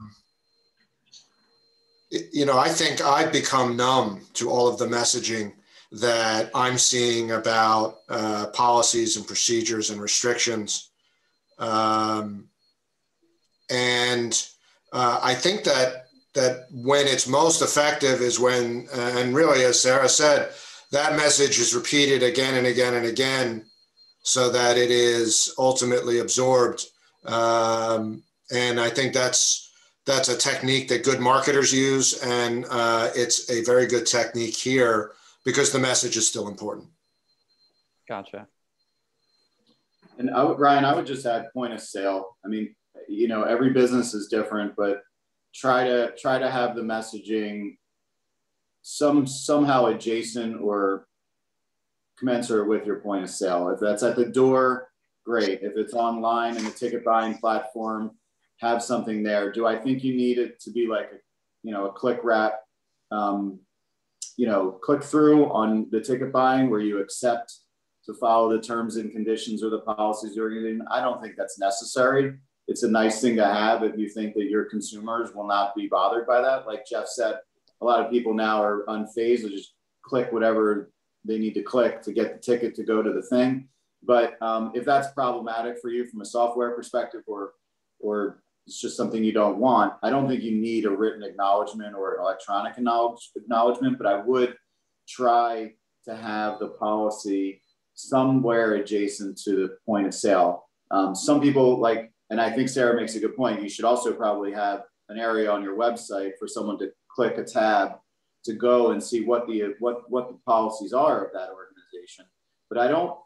you know, I think I've become numb to all of the messaging that I'm seeing about uh, policies and procedures and restrictions. Um, and uh, I think that that when it's most effective is when, and really, as Sara said, that message is repeated again and again and again, so that it is ultimately absorbed. Um, and I think that's that's a technique that good marketers use, and uh, it's a very good technique here because the message is still important. Gotcha. And I would, Ryan, I would just add point of sale. I mean, you know, every business is different, but try to try to have the messaging some somehow adjacent or commensurate with your point of sale. If that's at the door, great. If it's online in the ticket buying platform, have something there. Do I think you need it to be like you know, a click wrap um, you know, click through on the ticket buying where you accept to follow the terms and conditions or the policies you're getting. I don't think that's necessary. It's a nice thing to have if you think that your consumers will not be bothered by that. Like Jeff said, a lot of people now are unfazed to just click whatever they need to click to get the ticket to go to the thing. But um, if that's problematic for you from a software perspective or or it's just something you don't want. I don't think you need a written acknowledgement or electronic acknowledgement, but I would try to have the policy somewhere adjacent to the point of sale. Um, some people like, and I think Sara makes a good point. You should also probably have an area on your website for someone to click a tab to go and see what the what what the policies are of that organization. But I don't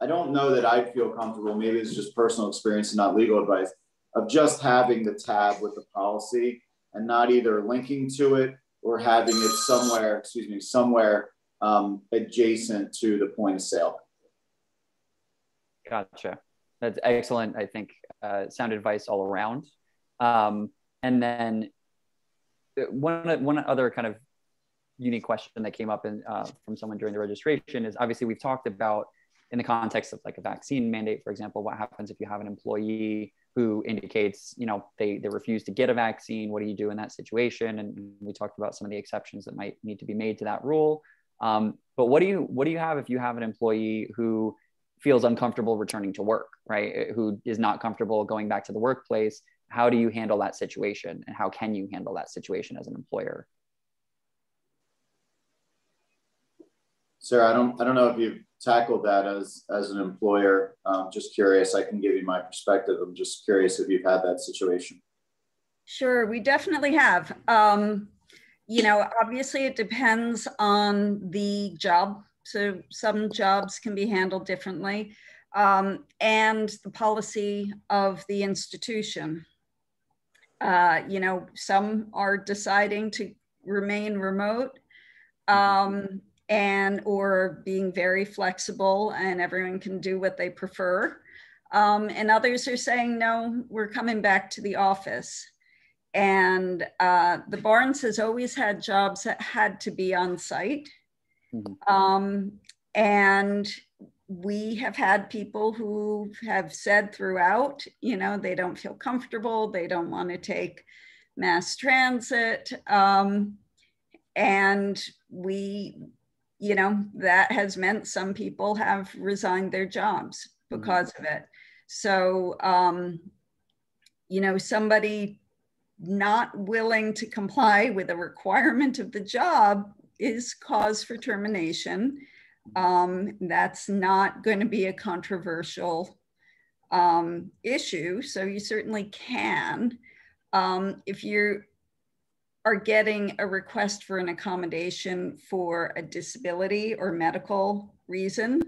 I don't know that I'd feel comfortable. Maybe it's just personal experience and not legal advice of just having the tab with the policy and not either linking to it or having it somewhere, excuse me, somewhere um, adjacent to the point of sale. Gotcha. That's excellent. I think uh, sound advice all around. Um, and then uh, one one other kind of unique question that came up in, uh, from someone during the registration is obviously we've talked about in the context of like a vaccine mandate, for example, what happens if you have an employee who indicates, you know, they, they refuse to get a vaccine. What do you do in that situation? And we talked about some of the exceptions that might need to be made to that rule. Um, but what do you what do you have if you have an employee who feels uncomfortable returning to work, right? Who is not comfortable going back to the workplace? How do you handle that situation, and how can you handle that situation as an employer? Sara, I don't I don't know if you've tackled that as as an employer. Um, just curious. I can give you my perspective. I'm just curious if you've had that situation. Sure, we definitely have. Um, you know, obviously, it depends on the job. So some jobs can be handled differently, um, and the policy of the institution. Uh, you know, some are deciding to remain remote. Um, and or being very flexible and everyone can do what they prefer. Um, and others are saying, no, we're coming back to the office. And uh, the Barnes has always had jobs that had to be on site. Mm-hmm. Um, and we have had people who have said throughout, you know, they don't feel comfortable, they don't want to take mass transit. Um, and we you know, that has meant some people have resigned their jobs mm-hmm. because mm-hmm. of it. So, um, you know, somebody not willing to comply with a requirement of the job is cause for termination. Um, that's not going to be a controversial um, issue. So you certainly can. Um, if you are getting a request for an accommodation for a disability or medical reason,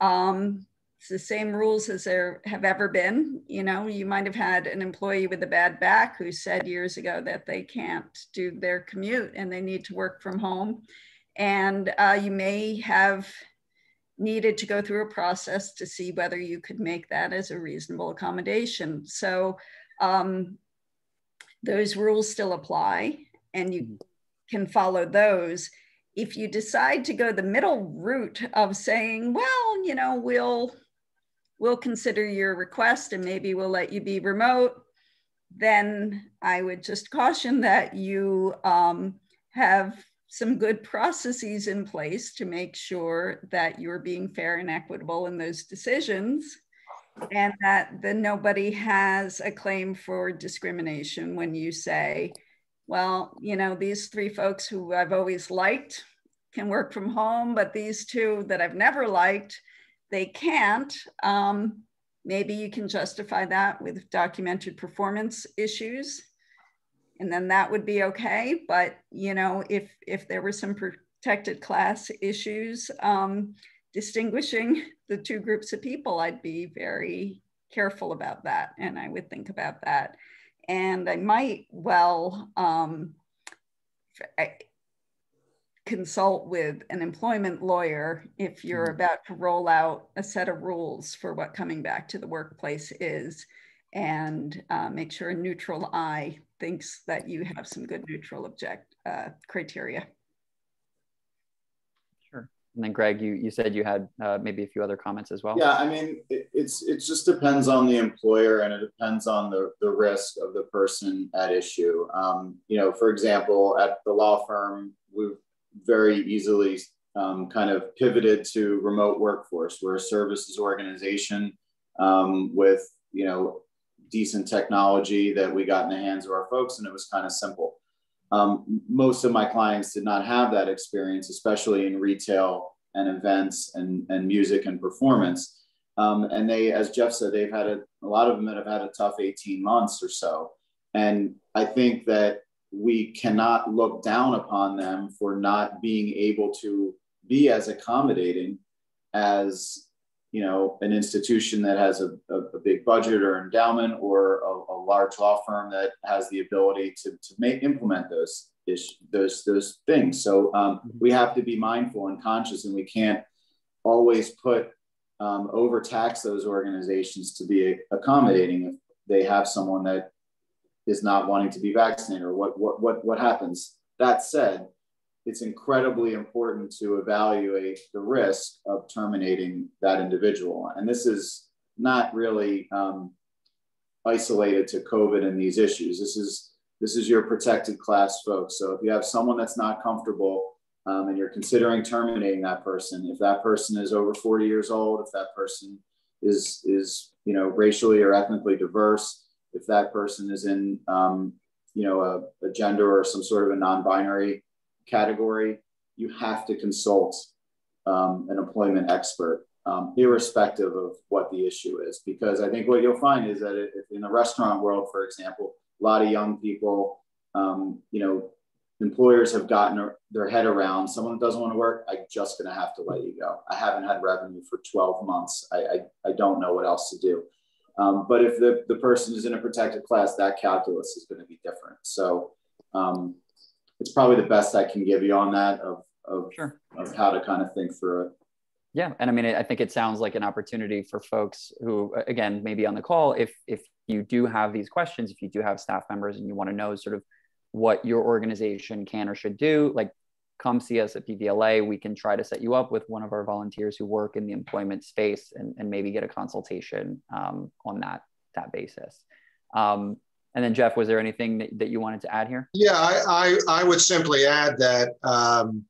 um, it's the same rules as there have ever been. You know, you might have had an employee with a bad back who said years ago that they can't do their commute and they need to work from home. And uh, you may have needed to go through a process to see whether you could make that as a reasonable accommodation. So um, those rules still apply and you mm-hmm. can follow those. If you decide to go the middle route of saying, well, you know, we'll we'll consider your request and maybe we'll let you be remote, then I would just caution that you um, have some good processes in place to make sure that you're being fair and equitable in those decisions and that then nobody has a claim for discrimination when you say, well, you know, these three folks who I've always liked can work from home, but these two that I've never liked they can't, um, maybe you can justify that with documented performance issues and then that would be okay. But you know, if if there were some protected class issues um, distinguishing the two groups of people, I'd be very careful about that, and I would think about that. And I might well, um, consult with an employment lawyer if you're mm-hmm. about to roll out a set of rules for what coming back to the workplace is and uh, make sure a neutral eye thinks that you have some good neutral object uh, criteria. Sure. And then Greg, you, you said you had uh, maybe a few other comments as well. Yeah, I mean, it, it's it just depends on the employer and it depends on the, the risk of the person at issue. Um, you know, for example, at the law firm, we've very easily um, kind of pivoted to remote workforce. We're a services organization um, with you know decent technology that we got in the hands of our folks, and it was kind of simple. Um, most of my clients did not have that experience, especially in retail and events and, and music and performance. Um, and they, as Jeff said, they've had a, a lot of them that have had a tough 18 months or so. And I think that we cannot look down upon them for not being able to be as accommodating as you know an institution that has a, a, a big budget or endowment or a, a, large law firm that has the ability to, to make implement those those those things so um, mm-hmm. we have to be mindful and conscious and we can't always put um, overtax those organizations to be accommodating if they have someone that is not wanting to be vaccinated or what, what, what, what happens. That said, it's incredibly important to evaluate the risk of terminating that individual. And this is not really um, isolated to COVID and these issues. This is, this is your protected class folks. So if you have someone that's not comfortable um, and you're considering terminating that person, if that person is over 40 years old, if that person is, is you know, racially or ethnically diverse, if that person is in, um, you know, a, a gender or some sort of a non-binary category, you have to consult um, an employment expert, um, irrespective of what the issue is. Because I think what you'll find is that if in the restaurant world, for example, a lot of young people, um, you know, employers have gotten their head around someone doesn't want to work, I'm just going to have to let you go. I haven't had revenue for 12 months. I, I, I don't know what else to do. Um, but if the, the person is in a protected class, that calculus is going to be different. So um, it's probably the best I can give you on that of, of, sure. of how to kind of think through it. Yeah, and I mean, I think it sounds like an opportunity for folks who, again, maybe on the call, if if you do have these questions, if you do have staff members and you want to know sort of what your organization can or should do, like come see us at PVLA. We can try to set you up with one of our volunteers who work in the employment space and, and maybe get a consultation um, on that, that basis. Um, and then Jeff, was there anything that, that you wanted to add here? Yeah, I, I, I would simply add that um,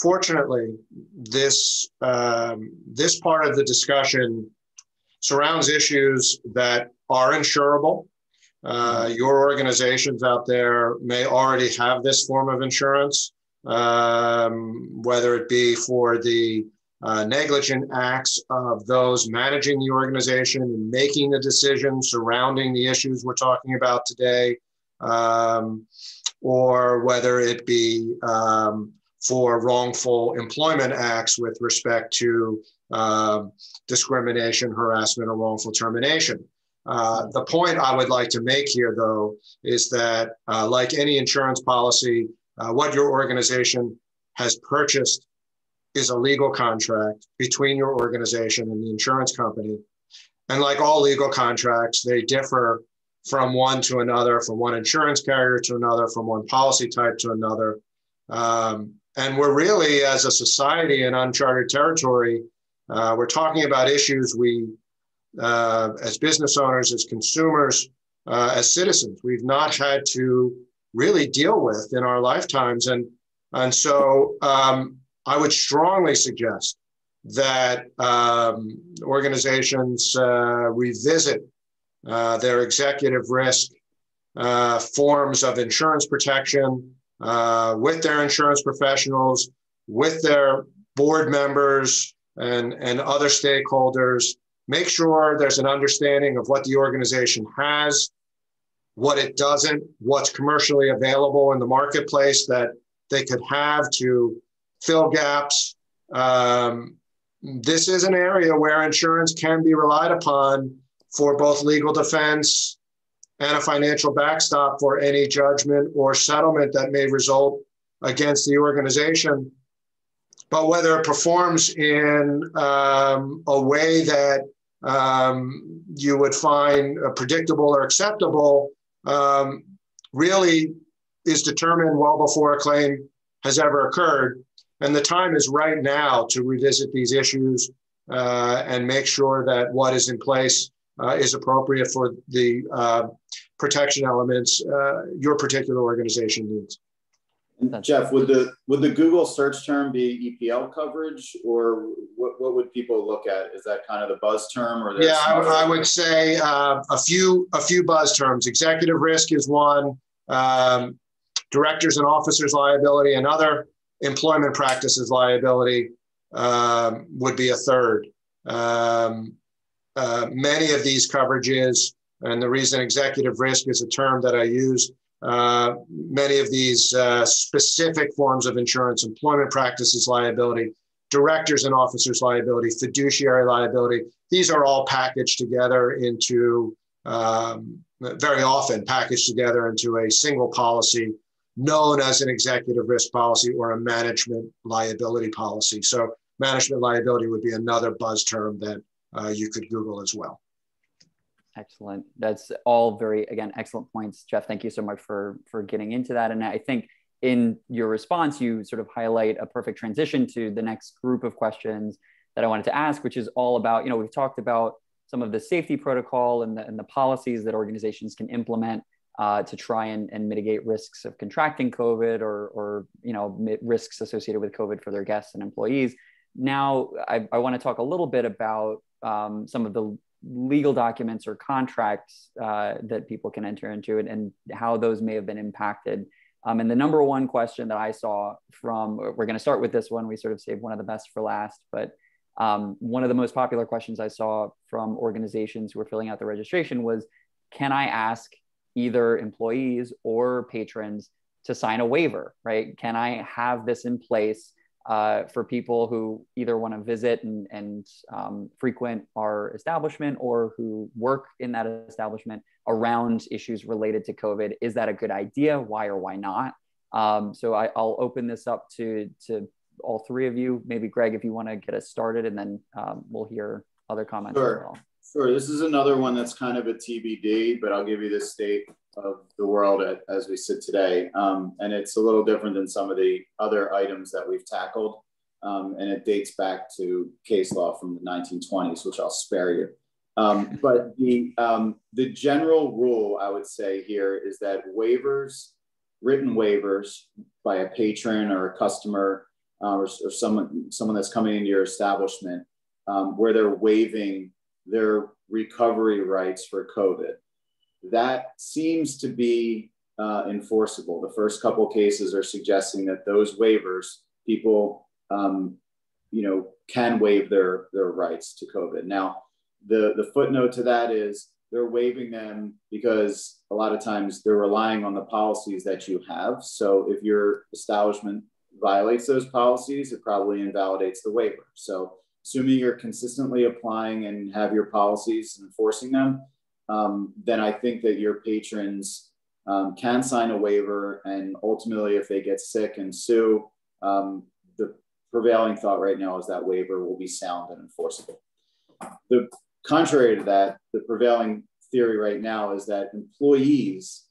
fortunately, this, um, this part of the discussion surrounds issues that are insurable uh, your organizations out there may already have this form of insurance, um, whether it be for the uh, negligent acts of those managing the organization and making the decisions surrounding the issues we're talking about today, um, or whether it be um, for wrongful employment acts with respect to uh, discrimination, harassment, or wrongful termination. Uh, the point I would like to make here, though, is that uh, like any insurance policy, uh, what your organization has purchased is a legal contract between your organization and the insurance company. And like all legal contracts, they differ from one to another, from one insurance carrier to another, from one policy type to another. Um, and we're really, as a society in uncharted territory, uh, we're talking about issues we, uh, as business owners, as consumers, uh, as citizens, we've not had to really deal with in our lifetimes. And, and so um, I would strongly suggest that um, organizations uh, revisit uh, their executive risk uh, forms of insurance protection uh, with their insurance professionals, with their board members, and, and other stakeholders. Make sure there's an understanding of what the organization has, what it doesn't, what's commercially available in the marketplace that they could have to fill gaps. Um, this is an area where insurance can be relied upon for both legal defense and a financial backstop for any judgment or settlement that may result against the organization. But whether it performs in um, a way that um, you would find predictable or acceptable um, really is determined well before a claim has ever occurred. And the time is right now to revisit these issues uh, and make sure that what is in place uh, is appropriate for the uh, protection elements uh, your particular organization needs. And Jeff, would the would the Google search term be EPL coverage, or what, what would people look at? Is that kind of the buzz term, or yeah, I, I, would say uh, a few a few buzz terms. Executive risk is one. Um, directors and officers liability, another employment practices liability um, would be a third. Um, uh, many of these coverages, and the reason executive risk is a term that I use, uh, many of these uh, specific forms of insurance, employment practices liability, directors and officers liability, fiduciary liability, these are all packaged together into, um, very often packaged together into a single policy known as an executive risk policy or a management liability policy. So management liability would be another buzz term that uh, you could Google as well. Excellent. That's all very, again, excellent points. Jeff, thank you so much for, for getting into that. And I think in your response, you sort of highlight a perfect transition to the next group of questions that I wanted to ask, which is all about, you know, we've talked about some of the safety protocol and the, and the policies that organizations can implement uh, to try and, and mitigate risks of contracting COVID or, or you know, risks associated with COVID for their guests and employees. Now, I, I want to talk a little bit about um, some of the legal documents or contracts uh, that people can enter into and, and, how those may have been impacted. Um, and the number one question that I saw from, we're going to start with this one, we sort of saved one of the best for last, but um, one of the most popular questions I saw from organizations who were filling out the registration was, can I ask either employees or patrons to sign a waiver, right? Can I have this in place uh, for people who either want to visit and, and um, frequent our establishment or who work in that establishment around issues related to COVID. Is that a good idea? Why or why not? Um, so I, will open this up to, to all three of you. Maybe Greg, if you want to get us started, and then um, we'll hear other comments sure. as well. Sure. This is another one that's kind of a TBD, but I'll give you the state of the world at, as we sit today. Um, and it's a little different than some of the other items that we've tackled. Um, and it dates back to case law from the 1920s, which I'll spare you. Um, but the, um, the general rule I would say here is that waivers, written waivers by a patron or a customer uh, or, or, someone, someone that's coming into your establishment, um, where they're waiving their recovery rights for COVID that seems to be uh, enforceable. The first couple cases are suggesting that those waivers, people, um, you know, can waive their their rights to COVID. Now, the the footnote to that is they're waiving them because a lot of times they're relying on the policies that you have. So if your establishment violates those policies, it probably invalidates the waiver. So assuming you're consistently applying and have your policies and enforcing them, um, then I think that your patrons um, can sign a waiver. And ultimately, if they get sick and sue, um, the prevailing thought right now is that waiver will be sound and enforceable. The contrary to that, the prevailing theory right now is that employees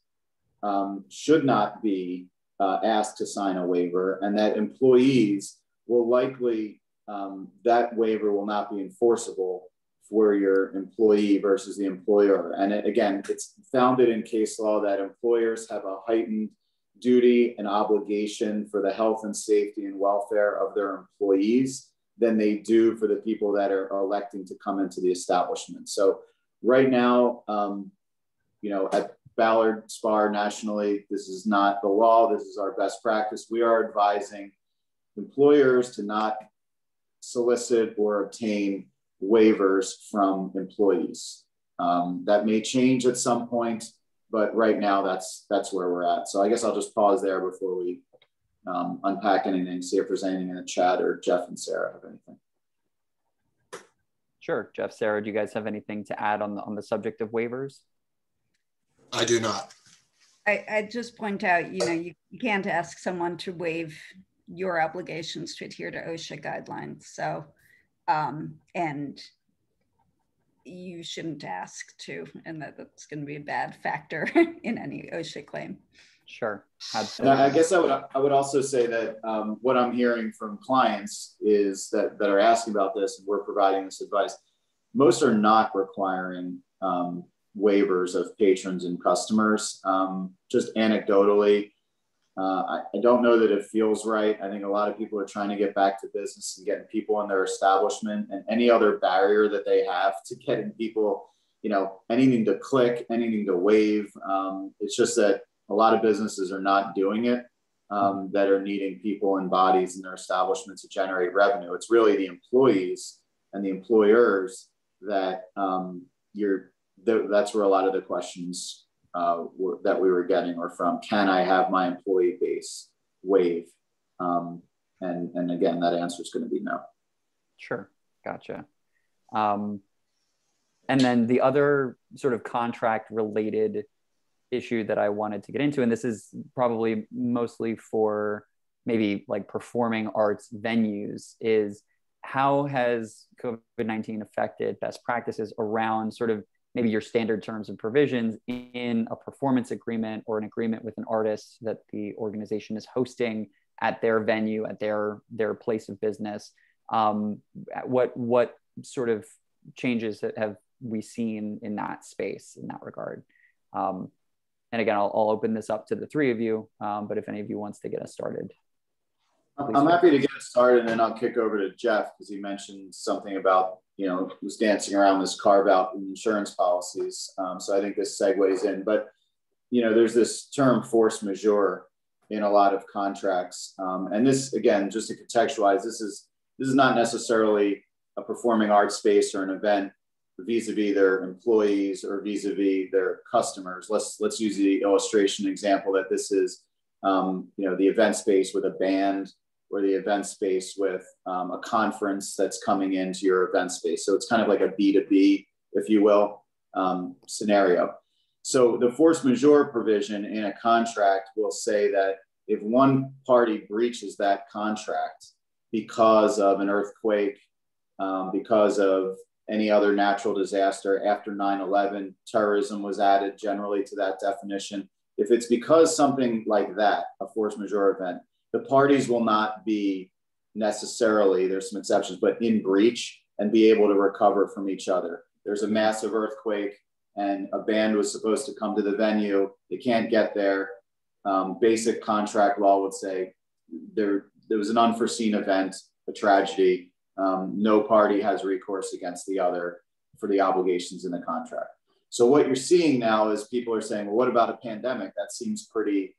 um, should not be uh, asked to sign a waiver, and that employees will likely, um, that waiver will not be enforceable for your employee versus the employer. And it, again, it's founded in case law that employers have a heightened duty and obligation for the health and safety and welfare of their employees than they do for the people that are, electing to come into the establishment. So right now, um, you know, at Ballard Spahr nationally, this is not the law. This is our best practice. We are advising employers to not solicit or obtain waivers from employees. Um, that may change at some point, but right now that's that's where we're at. So I guess I'll just pause there before we um, unpack anything, see if there's anything in the chat or Jeff and Sara have anything. Sure, Jeff, Sara, do you guys have anything to add on the, on the subject of waivers? I do not. I, I just point out, you know, you, you can't ask someone to waive your obligations to adhere to OSHA guidelines. So, um, and you shouldn't ask to, and that, that's going to be a bad factor in any OSHA claim. Sure. Absolutely. And I guess I would I would also say that um, what I'm hearing from clients is that that are asking about this, and we're providing this advice. Most are not requiring um, waivers of patrons and customers. Um, just anecdotally, uh, I, I, don't know that it feels right. I think a lot of people are trying to get back to business and getting people in their establishment, and any other barrier that they have to getting people, you know, anything to click, anything to wave. Um, it's just that a lot of businesses are not doing it um, that are needing people and bodies in their establishments to generate revenue. It's really the employees and the employers that um, you're. that's where a lot of the questions uh, were, that we were getting were from. Can I have my employee base waive? Um, and and again, that answer is going to be no. Sure, gotcha. Um, and then the other sort of contract related issue that I wanted to get into, and this is probably mostly for maybe like performing arts venues, is how has COVID 19 affected best practices around sort of maybe your standard terms and provisions in a performance agreement or an agreement with an artist that the organization is hosting at their venue, at their their place of business? Um, what what sort of changes have we seen in that space in that regard? Um, and again, I'll, I'll open this up to the three of you, um, but if any of you wants to get us started. I'm happy to get started and then I'll kick over to Jeff because he mentioned something about, you know, was dancing around this carve out in insurance policies. Um, so I think this segues in, but, you know, there's this term force majeure in a lot of contracts. Um, and this, again, just to contextualize, this is, this is not necessarily a performing arts space or an event vis-a-vis their employees or vis-a-vis their customers. Let's let's use the illustration example that this is, um, you know, the event space with a band or the event space with um, a conference that's coming into your event space. So it's kind of like a B2B, if you will, um, scenario. So the force majeure provision in a contract will say that if one party breaches that contract because of an earthquake, um, because of any other natural disaster after 9 11. Terrorism was added generally to that definition. If it's because something like that, a force majeure event, the parties will not be necessarily, there's some exceptions, but in breach and be able to recover from each other. There's a massive earthquake and a band was supposed to come to the venue. They can't get there. Um, basic contract law would say there, there was an unforeseen event, a tragedy um, no party has recourse against the other for the obligations in the contract. So what you're seeing now is people are saying, well, what about a pandemic? That seems pretty,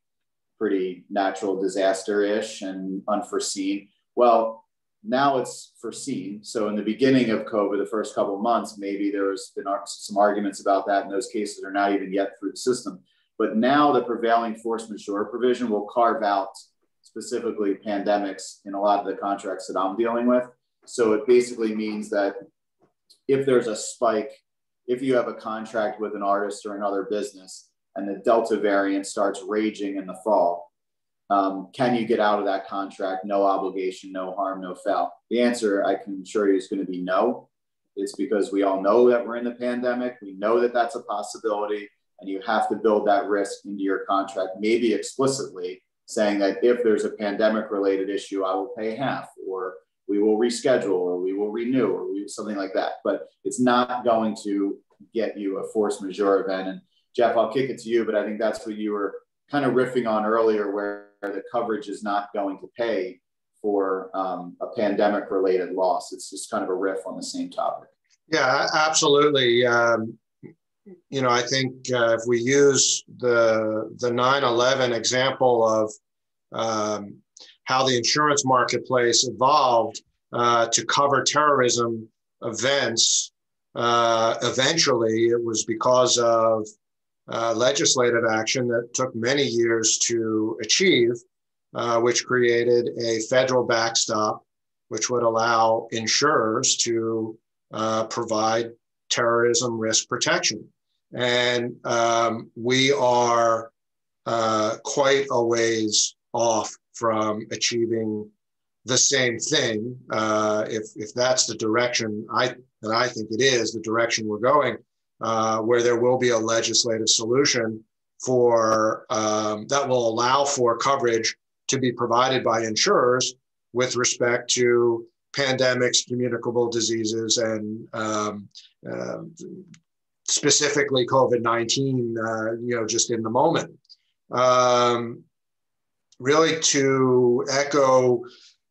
pretty natural disaster-ish and unforeseen. Well, now it's foreseen. So in the beginning of COVID, the first couple of months, maybe there was been some arguments about that, and those cases are not even yet through the system. But now the prevailing force majeure provision will carve out specifically pandemics in a lot of the contracts that I'm dealing with. So it basically means that if there's a spike, if you have a contract with an artist or another business and the Delta variant starts raging in the fall, um, can you get out of that contract? No obligation, no harm, no foul. The answer I can assure you is going to be no. It's because we all know that we're in the pandemic. We know that that's a possibility, and you have to build that risk into your contract, maybe explicitly saying that if there's a pandemic related issue, I will pay half, or we will reschedule, or we will renew, or we, something like that. But it's not going to get you a force majeure event. And Jeff, I'll kick it to you, but I think that's what you were kind of riffing on earlier, where the coverage is not going to pay for um, a pandemic related loss. It's just kind of a riff on the same topic. Yeah, absolutely. Um, you know, I think uh, if we use the the 9/11 example of um, how the insurance marketplace evolved uh, to cover terrorism events, uh, eventually it was because of uh, legislative action that took many years to achieve, uh, which created a federal backstop, which would allow insurers to uh, provide terrorism risk protection. And um, we are uh, quite a ways off from achieving the same thing. Uh, if, if that's the direction I, that I think it is, the direction we're going, uh, where there will be a legislative solution for um, that will allow for coverage to be provided by insurers with respect to pandemics, communicable diseases, and um, uh, specifically COVID nineteen. Uh, you know, just in the moment. Um, really, to echo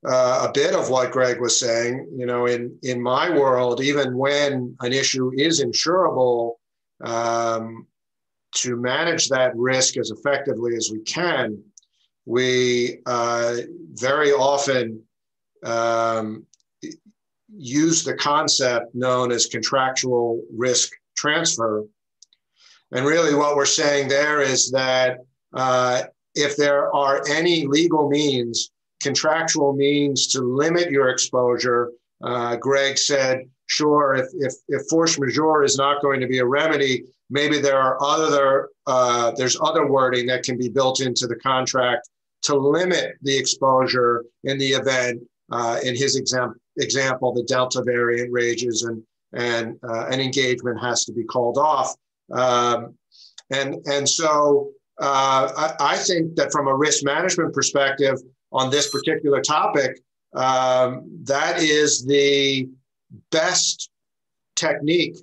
uh, a bit of what Greg was saying. You know, in in my world, even when an issue is insurable, um, to manage that risk as effectively as we can, we uh, very often um, use the concept known as contractual risk transfer. And really, what we're saying there is that uh, if there are any legal means contractual means to limit your exposure. Uh, Greg said, sure, if, if, if force majeure is not going to be a remedy, maybe there are other, uh, there's other wording that can be built into the contract to limit the exposure in the event, uh, in his exam- example, the Delta variant rages and, and uh, an engagement has to be called off. Um, and, and so uh, I, I, think that from a risk management perspective, on this particular topic, um, that is the best technique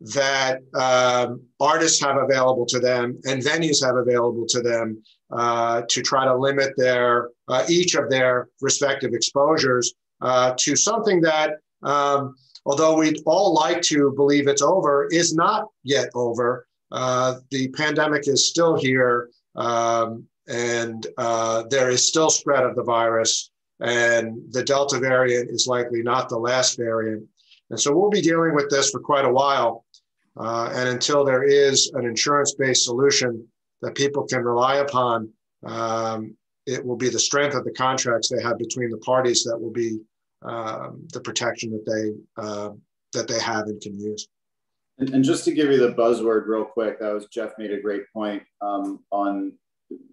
that um, artists have available to them and venues have available to them uh, to try to limit their uh, each of their respective exposures uh, to something that um, although we'd all like to believe it's over is not yet over. Uh, the pandemic is still here um, and uh, there is still spread of the virus, and the Delta variant is likely not the last variant. And so we'll be dealing with this for quite a while. Uh, and until there is an insurance based solution that people can rely upon, um, it will be the strength of the contracts they have between the parties that will be um, the protection that they uh, that they have and can use. And, and, just to give you the buzzword real quick, that was Jeff made a great point um, on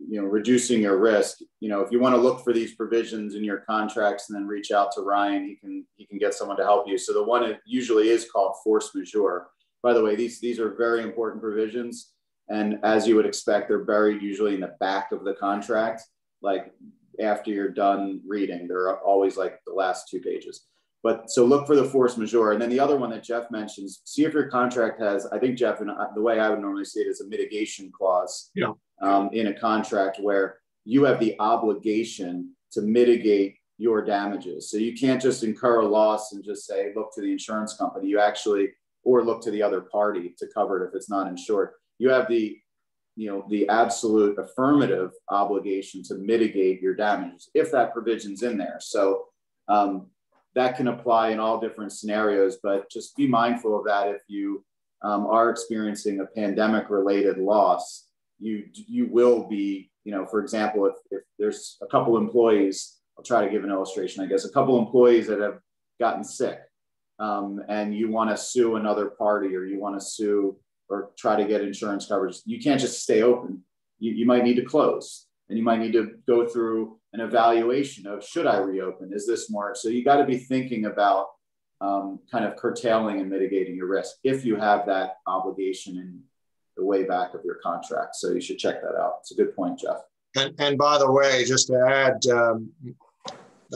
you know reducing your risk. You know if you want to look for these provisions in your contracts and then reach out to ryan he can he can get someone to help you. So the one it usually is called force majeure. By the way these these are very important provisions. And as you would expect they're buried usually in the back of the contract like after you're done reading. They're always like the last two pages. But so look for the force majeure. And then the other one that jeff mentions see if your contract has i think jeff and the way i would normally see it is a mitigation clause. Yeah um, in a contract where you have the obligation to mitigate your damages. So you can't just incur a loss and just say, look to the insurance company. You actually, or look to the other party to cover it if it's not insured. You have the, you know, the absolute affirmative obligation to mitigate your damages if that provision's in there. So um, that can apply in all different scenarios, but just be mindful of that if you um, are experiencing a pandemic related loss, you, you will be, you know, for example, if, if there's a couple employees, I'll try to give an illustration, I guess, a couple employees that have gotten sick um, and you want to sue another party or you want to sue or try to get insurance coverage, you can't just stay open. You, you might need to close and you might need to go through an evaluation of should I reopen? Is this more? So you got to be thinking about um, kind of curtailing and mitigating your risk if you have that obligation in the way back of your contract. So you should check that out. It's a good point, Jeff. And, and by the way, just to add, um,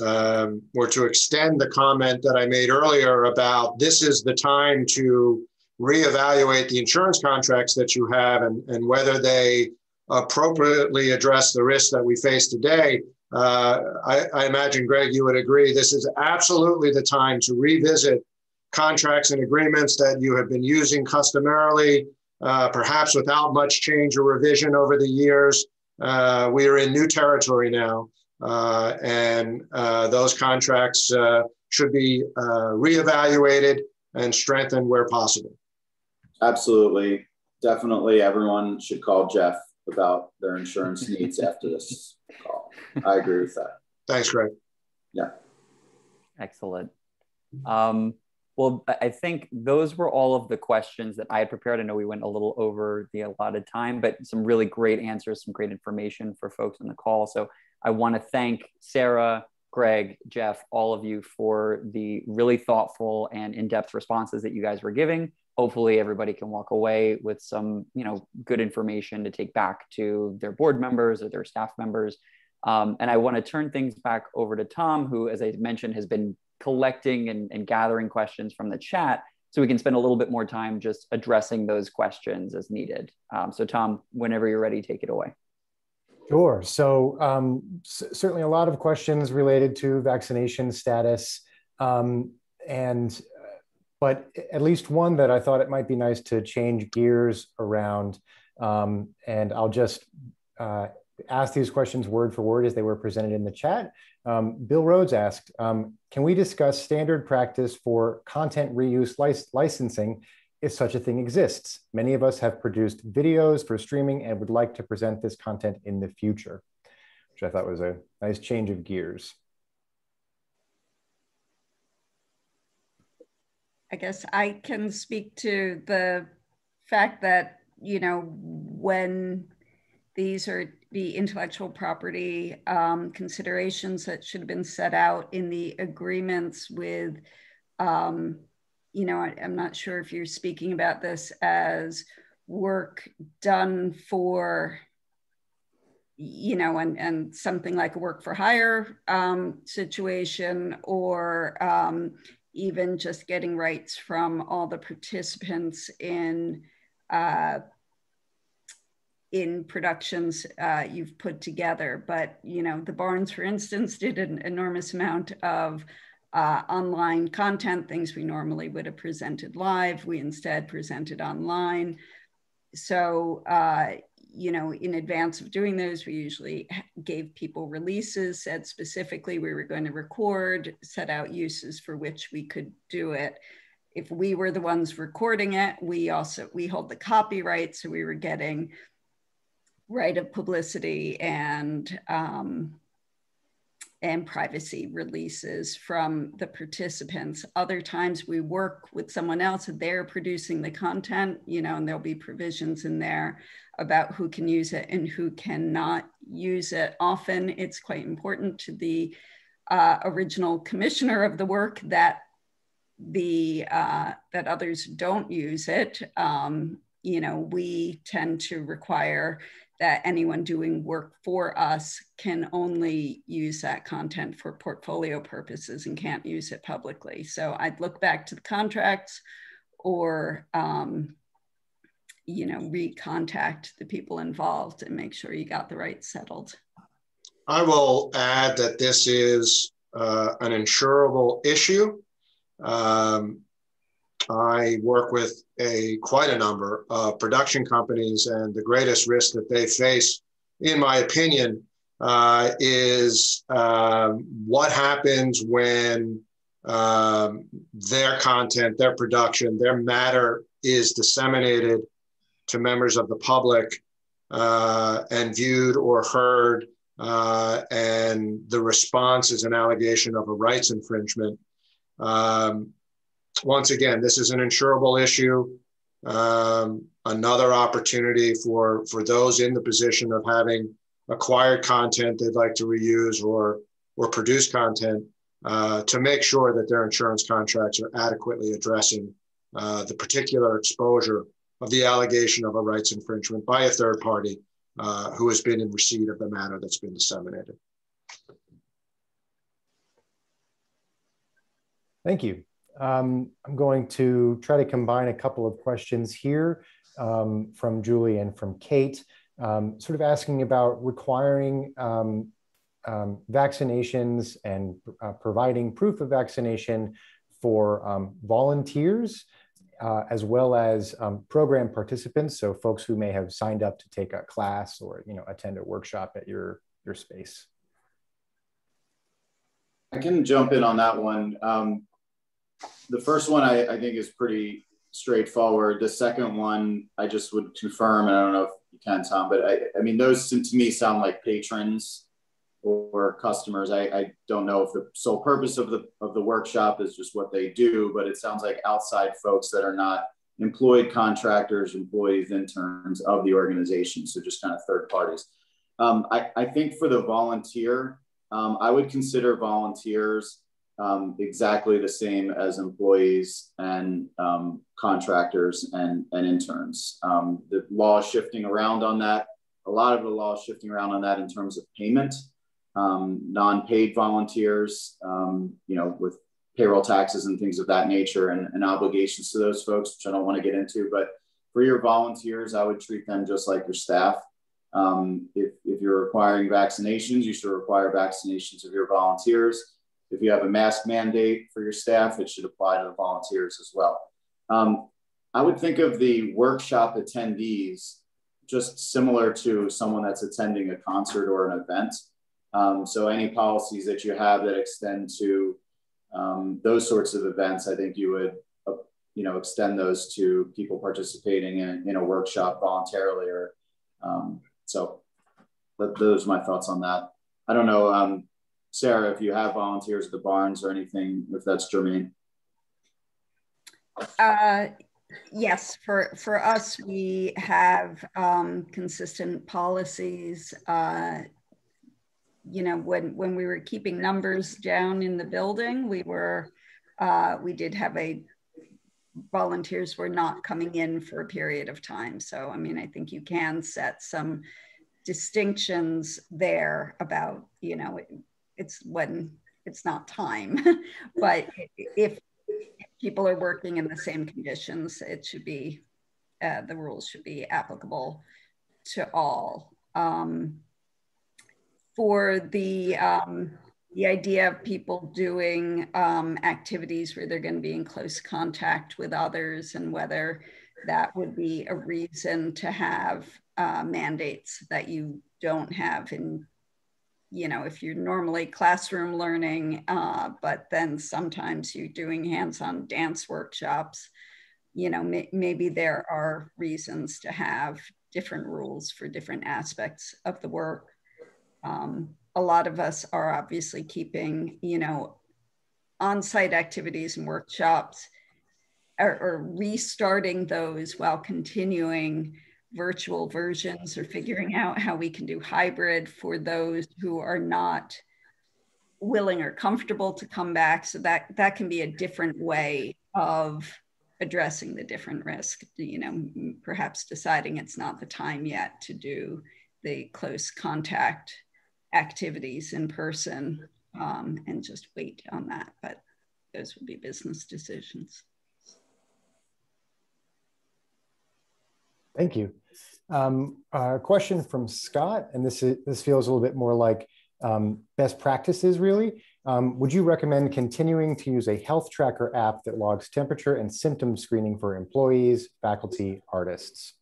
um, or to extend the comment that I made earlier about this is the time to reevaluate the insurance contracts that you have and, and whether they appropriately address the risks that we face today. Uh, I, I imagine, Greg, you would agree this is absolutely the time to revisit contracts and agreements that you have been using customarily, uh, perhaps without much change or revision over the years. Uh, we are in new territory now, uh, and uh, those contracts uh, should be reevaluated and strengthened where possible. Absolutely. Definitely everyone should call Jeff about their insurance needs after this call. I agree with that. Thanks, Greg. Yeah. Excellent. Um, well, I think those were all of the questions that I had prepared. I know we went a little over the allotted time, but some really great answers, some great information for folks on the call. So I want to thank Sara, Greg, Jeff, all of you for the really thoughtful and in-depth responses that you guys were giving. Hopefully everybody can walk away with some, you know, good information to take back to their board members or their staff members. Um, and I want to turn things back over to Tom, who, as I mentioned, has been collecting and, and gathering questions from the chat so we can spend a little bit more time just addressing those questions as needed. Um, so Tom, whenever you're ready, take it away. Sure. So um, certainly a lot of questions related to vaccination status, um, and but at least one that I thought it might be nice to change gears around, um, and I'll just uh, ask these questions word for word as they were presented in the chat. Um, Bill Rhodes asked, um, can we discuss standard practice for content reuse lic licensing if such a thing exists? Many of us have produced videos for streaming and would like to present this content in the future, which I thought was a nice change of gears. I guess I can speak to the fact that, you know, when these are the intellectual property um, considerations that should have been set out in the agreements with, um, you know, I, I'm not sure if you're speaking about this as work done for, you know, and, and something like a work for hire um, situation or um, even just getting rights from all the participants in uh, in productions uh, you've put together. But you know, the Barnes, for instance, did an enormous amount of uh, online content, things we normally would have presented live. We instead presented online. So uh, you know, in advance of doing those, we usually gave people releases, said specifically we were going to record, set out uses for which we could do it. If we were the ones recording it, we also we hold the copyright, so we were getting right of publicity and um, and privacy releases from the participants. Other times we work with someone else and they're producing the content, you know, and there'll be provisions in there about who can use it and who cannot use it. Often it's quite important to the uh, original commissioner of the work that the uh, that others don't use it. Um, you know, we tend to require that anyone doing work for us can only use that content for portfolio purposes and can't use it publicly. So I'd look back to the contracts or, um, you know, recontact the people involved and make sure you got the rights settled. I will add that this is uh, an insurable issue. Um, I work with a quite a number of production companies, and the greatest risk that they face, in my opinion, uh, is um, what happens when um, their content, their production, their matter is disseminated to members of the public uh, and viewed or heard, uh, and the response is an allegation of a rights infringement. Um, once again, this is an insurable issue. Um, another opportunity for for those in the position of having acquired content they'd like to reuse or or produce content uh, to make sure that their insurance contracts are adequately addressing uh, the particular exposure of the allegation of a rights infringement by a third party uh, who has been in receipt of the matter that's been disseminated. Thank you. Um, I'm going to try to combine a couple of questions here um, from Julie and from Kate, um, sort of asking about requiring um, um, vaccinations and uh, providing proof of vaccination for um, volunteers uh, as well as program participants. So folks who may have signed up to take a class or you know attend a workshop at your your space. I can jump in on that one. Um, the first one I, I, think is pretty straightforward. The second one I just would confirm, and I don't know if you can, Tom, but I, I mean those to me sound like patrons or customers. I, I don't know if the sole purpose of the of the workshop is just what they do, but it sounds like outside folks that are not employed contractors, employees, interns of the organization. So just kind of third parties. Um, I, I think for the volunteer, um, I would consider volunteers um, exactly the same as employees and um, contractors and, and interns. Um, the law is shifting around on that. A lot of the law is shifting around on that in terms of payment um, non-paid volunteers, um, you know, with payroll taxes and things of that nature and, and, obligations to those folks, which I don't want to get into. But for your volunteers, I would treat them just like your staff. Um, if, if you're requiring vaccinations, you should require vaccinations of your volunteers. If you have a mask mandate for your staff, it should apply to the volunteers as well. Um, I would think of the workshop attendees just similar to someone that's attending a concert or an event. Um, so any policies that you have that extend to um, those sorts of events, I think you would, uh, you know, extend those to people participating in, in a workshop voluntarily. Or um, so, those are my thoughts on that. I don't know, um, Sara, if you have volunteers at the Barnes or anything, if that's germane. Uh, yes, for for us, we have um, consistent policies. Uh, you know, when when we were keeping numbers down in the building, we were uh, we did have a volunteers were not coming in for a period of time. So I mean, I think you can set some distinctions there about you know it's when it's not time, but if people are working in the same conditions, it should be uh, the rules should be applicable to all. Um, for the um, the idea of people doing um, activities where they're going to be in close contact with others and whether that would be a reason to have uh, mandates that you don't have in you know if you're normally classroom learning uh, but then sometimes you're doing hands-on dance workshops you know may, maybe there are reasons to have different rules for different aspects of the work. Um, a lot of us are obviously keeping, you know, on-site activities and workshops or, or restarting those while continuing virtual versions or figuring out how we can do hybrid for those who are not willing or comfortable to come back so that that can be a different way of addressing the different risk you know perhaps deciding it's not the time yet to do the close contact activities in person um, and just wait on that. But those would be business decisions. Thank you. Um, a question from Scott, and this is, this feels a little bit more like um, best practices, really. Um, would you recommend continuing to use a health tracker app that logs temperature and symptom screening for employees, faculty, artists?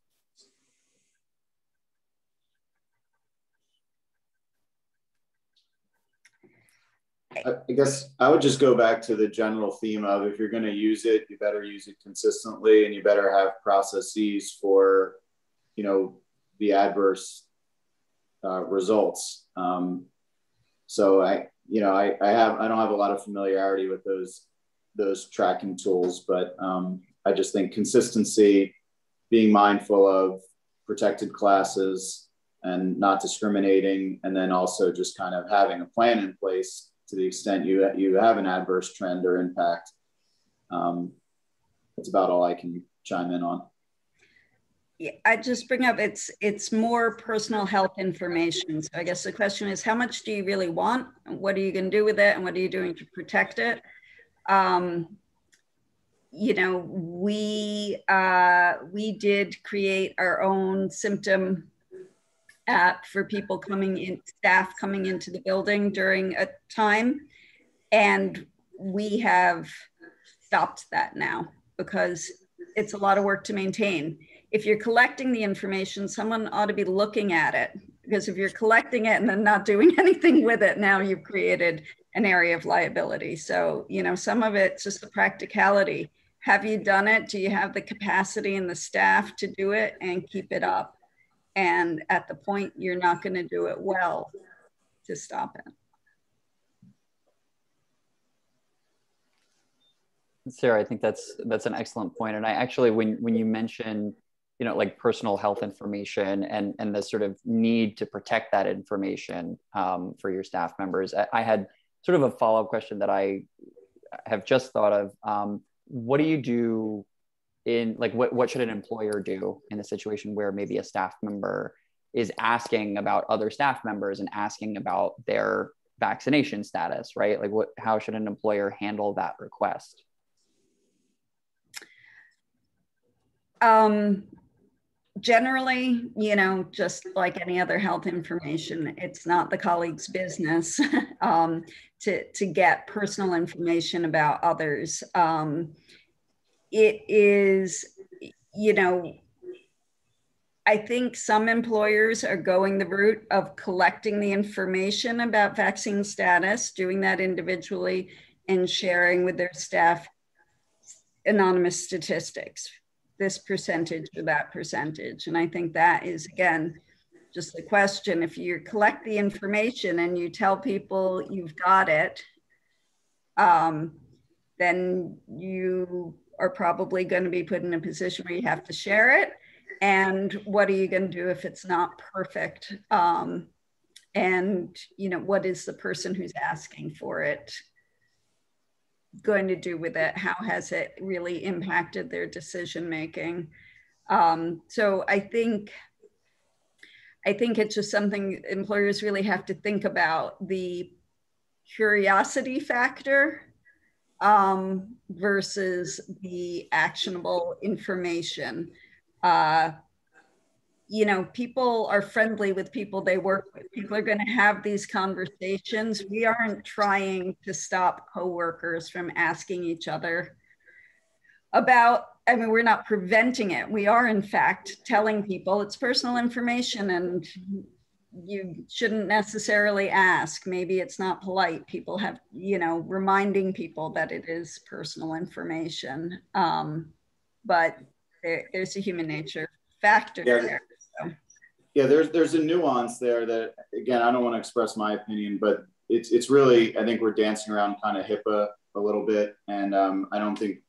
I guess I would just go back to the general theme of if you're going to use it, you better use it consistently, and you better have processes for, you know, the adverse uh, results. Um, so I, you know, I, I have I don't have a lot of familiarity with those those tracking tools, but um, I just think consistency, being mindful of protected classes and not discriminating, and then also just kind of having a plan in place to the extent you you have an adverse trend or impact. Um, that's about all I can chime in on. Yeah, I just bring up it's it's more personal health information. So I guess the question is, how much do you really want? What are you going to do with it, and what are you doing to protect it? Um, you know, we uh, we did create our own symptom app for people coming in, staff coming into the building during a time. And we have stopped that now because it's a lot of work to maintain. If you're collecting the information, someone ought to be looking at it because if you're collecting it and then not doing anything with it, now you've created an area of liability. So, you know, some of it's just the practicality. Have you done it? Do you have the capacity and the staff to do it and keep it up? And at the point you're not going to do it well to stop it. Sara, I think that's that's an excellent point. And I actually, when when you mention, you know, like personal health information and and the sort of need to protect that information um, for your staff members, I, I had sort of a follow up question that I have just thought of. Um, what do you do in like what, what should an employer do in a situation where maybe a staff member is asking about other staff members and asking about their vaccination status right? Like what how should an employer handle that request? Um generally you know just like any other health information it's not the colleague's business um, to to get personal information about others. Um, it is, you know, I think some employers are going the route of collecting the information about vaccine status, doing that individually, and sharing with their staff anonymous statistics, this percentage or that percentage. And I think that is, again, just the question. If you collect the information and you tell people you've got it, um, then you are probably going to be put in a position where you have to share it. And what are you going to do if it's not perfect? Um, and you know, what is the person who's asking for it going to do with it? How has it really impacted their decision making? Um, so I think I think it's just something employers really have to think about the curiosity factor um, versus the actionable information. Uh, you know, people are friendly with people they work with. People are going to have these conversations. We aren't trying to stop coworkers from asking each other about I mean, we're not preventing it. We are, in fact, telling people it's personal information and you shouldn't necessarily ask. Maybe it's not polite. People have, you know, reminding people that it is personal information. Um, but there, there's a human nature factor yeah. there. So. Yeah, there's there's a nuance there that again I don't want to express my opinion, but it's it's really I think we're dancing around kind of HIPAA a little bit, and um, I don't think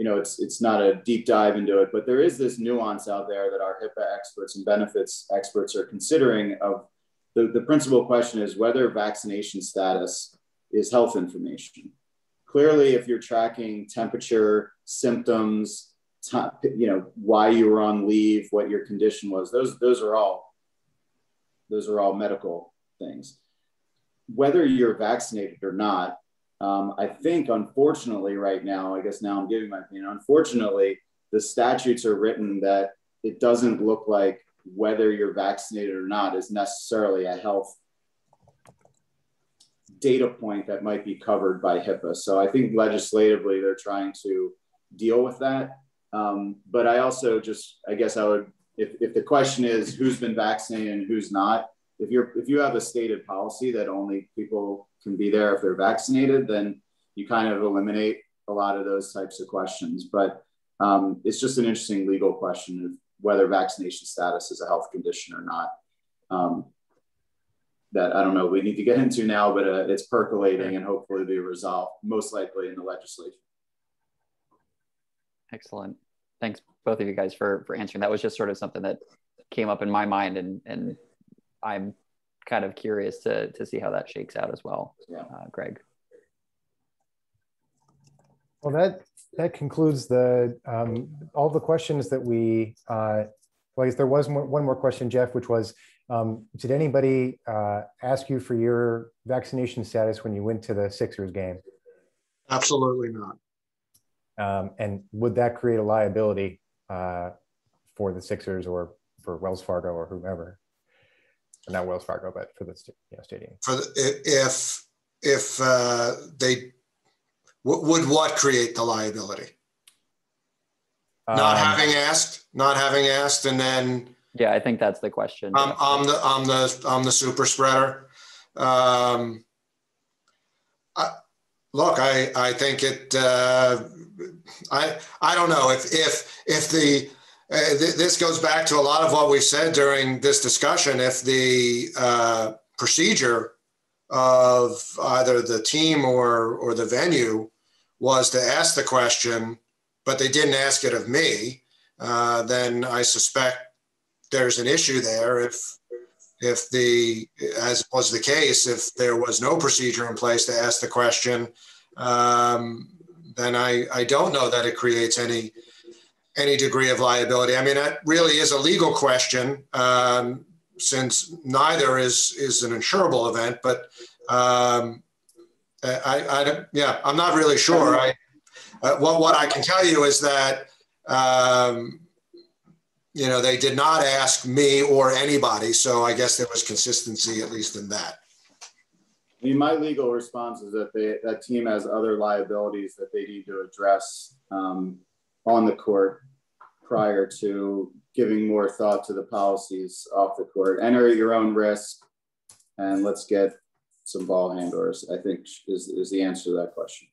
you know, it's it's not a deep dive into it, but there is this nuance out there that our HIPAA experts and benefits experts are considering. Of the, the principal question is whether vaccination status is health information. Clearly, if you're tracking temperature, symptoms, you know, why you were on leave, what your condition was, those those are all those are all medical things. Whether you're vaccinated or not, um, I think, unfortunately, right now, I guess now I'm giving my opinion. Unfortunately, the statutes are written that it doesn't look like whether you're vaccinated or not is necessarily a health data point that might be covered by HIPAA. So I think legislatively they're trying to deal with that. Um, but I also just, I guess I would, if, if the question is who's been vaccinated and who's not, if you're if you have a stated policy that only people can be there if they're vaccinated, then you kind of eliminate a lot of those types of questions. But um, it's just an interesting legal question of whether vaccination status is a health condition or not. Um, that I don't know we need to get into now, but uh, it's percolating and hopefully be resolved most likely in the legislature. Excellent. Thanks both of you guys for for answering. That was just sort of something that came up in my mind, and and I'm kind of curious to to see how that shakes out as well. Yeah, uh, Greg. Well, that that concludes the um, all the questions that we. Uh, well, I guess there was more, one more question, Jeff, which was, um, did anybody uh, ask you for your vaccination status when you went to the Sixers game? Absolutely not. Um, and would that create a liability uh, for the Sixers or for Wells Fargo or whomever? Not Wells Fargo, but for the you know, stadium. For the, if if uh, they would what create the liability? Um, not having asked, not having asked, and then yeah, I think that's the question. I'm, I'm the I'm the I'm the super spreader. Um, I, look, I I think it. Uh, I I don't know if if if the uh, th- this goes back to a lot of what we said during this discussion. If the uh, procedure of either the team or or the venue was to ask the question, but they didn't ask it of me, uh, then I suspect there's an issue there. If if the as was the case, if there was no procedure in place to ask the question, um, then I I don't know that it creates any any degree of liability. I mean, that really is a legal question um, since neither is is an insurable event. But um, I, I, yeah, I'm not really sure. I, uh, what what I can tell you is that um, you know they did not ask me or anybody, so I guess there was consistency at least in that. I mean, my legal response is that they, that team has other liabilities that they need to address um, on the court prior to giving more thought to the policies off the court. Enter at your own risk, and let's get some ball handlers. I think is is the answer to that question.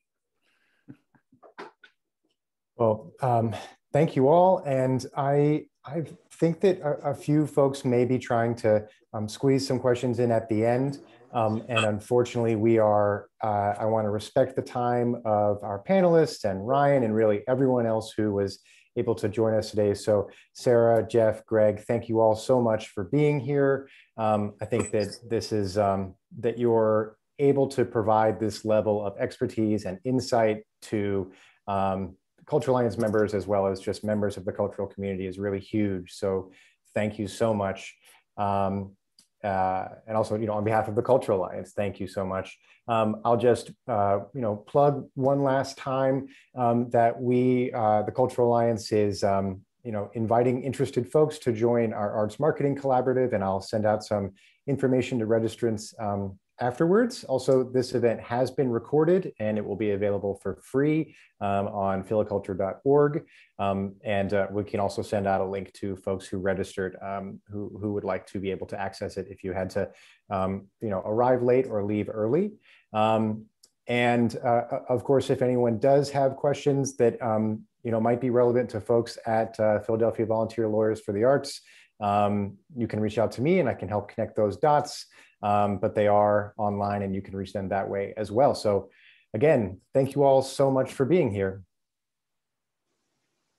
Well, um, thank you all, and I I think that a, a, few folks may be trying to um, squeeze some questions in at the end. Um, and unfortunately, we are, uh, I want to respect the time of our panelists and Ryan and really everyone else who was able to join us today. So Sara, Jeff, Greg, thank you all so much for being here. Um, I think that this is, um, that you're able to provide this level of expertise and insight to um, Cultural Alliance members as well as just members of the cultural community is really huge. So thank you so much. Um, uh, and also, you know, on behalf of the Cultural Alliance, thank you so much. Um, I'll just, uh, you know, plug one last time um, that we, uh, the Cultural Alliance is, um, you know, inviting interested folks to join our arts marketing collaborative, and I'll send out some information to registrants um, afterwards. Also, this event has been recorded and it will be available for free um, on philaculture.org. Um, and uh, we can also send out a link to folks who registered um, who, who would like to be able to access it if you had to um, you know, arrive late or leave early. Um, and uh, of course, if anyone does have questions that um, you know, might be relevant to folks at uh, Philadelphia Volunteer Lawyers for the Arts, you can reach out to me and I can help connect those dots um, but they are online and you can reach them that way as well. So again, thank you all so much for being here.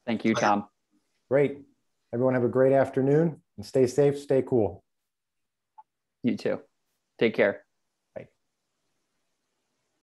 Thank you, Tom. Great. Everyone have a great afternoon and stay safe, stay cool. You too. Take care.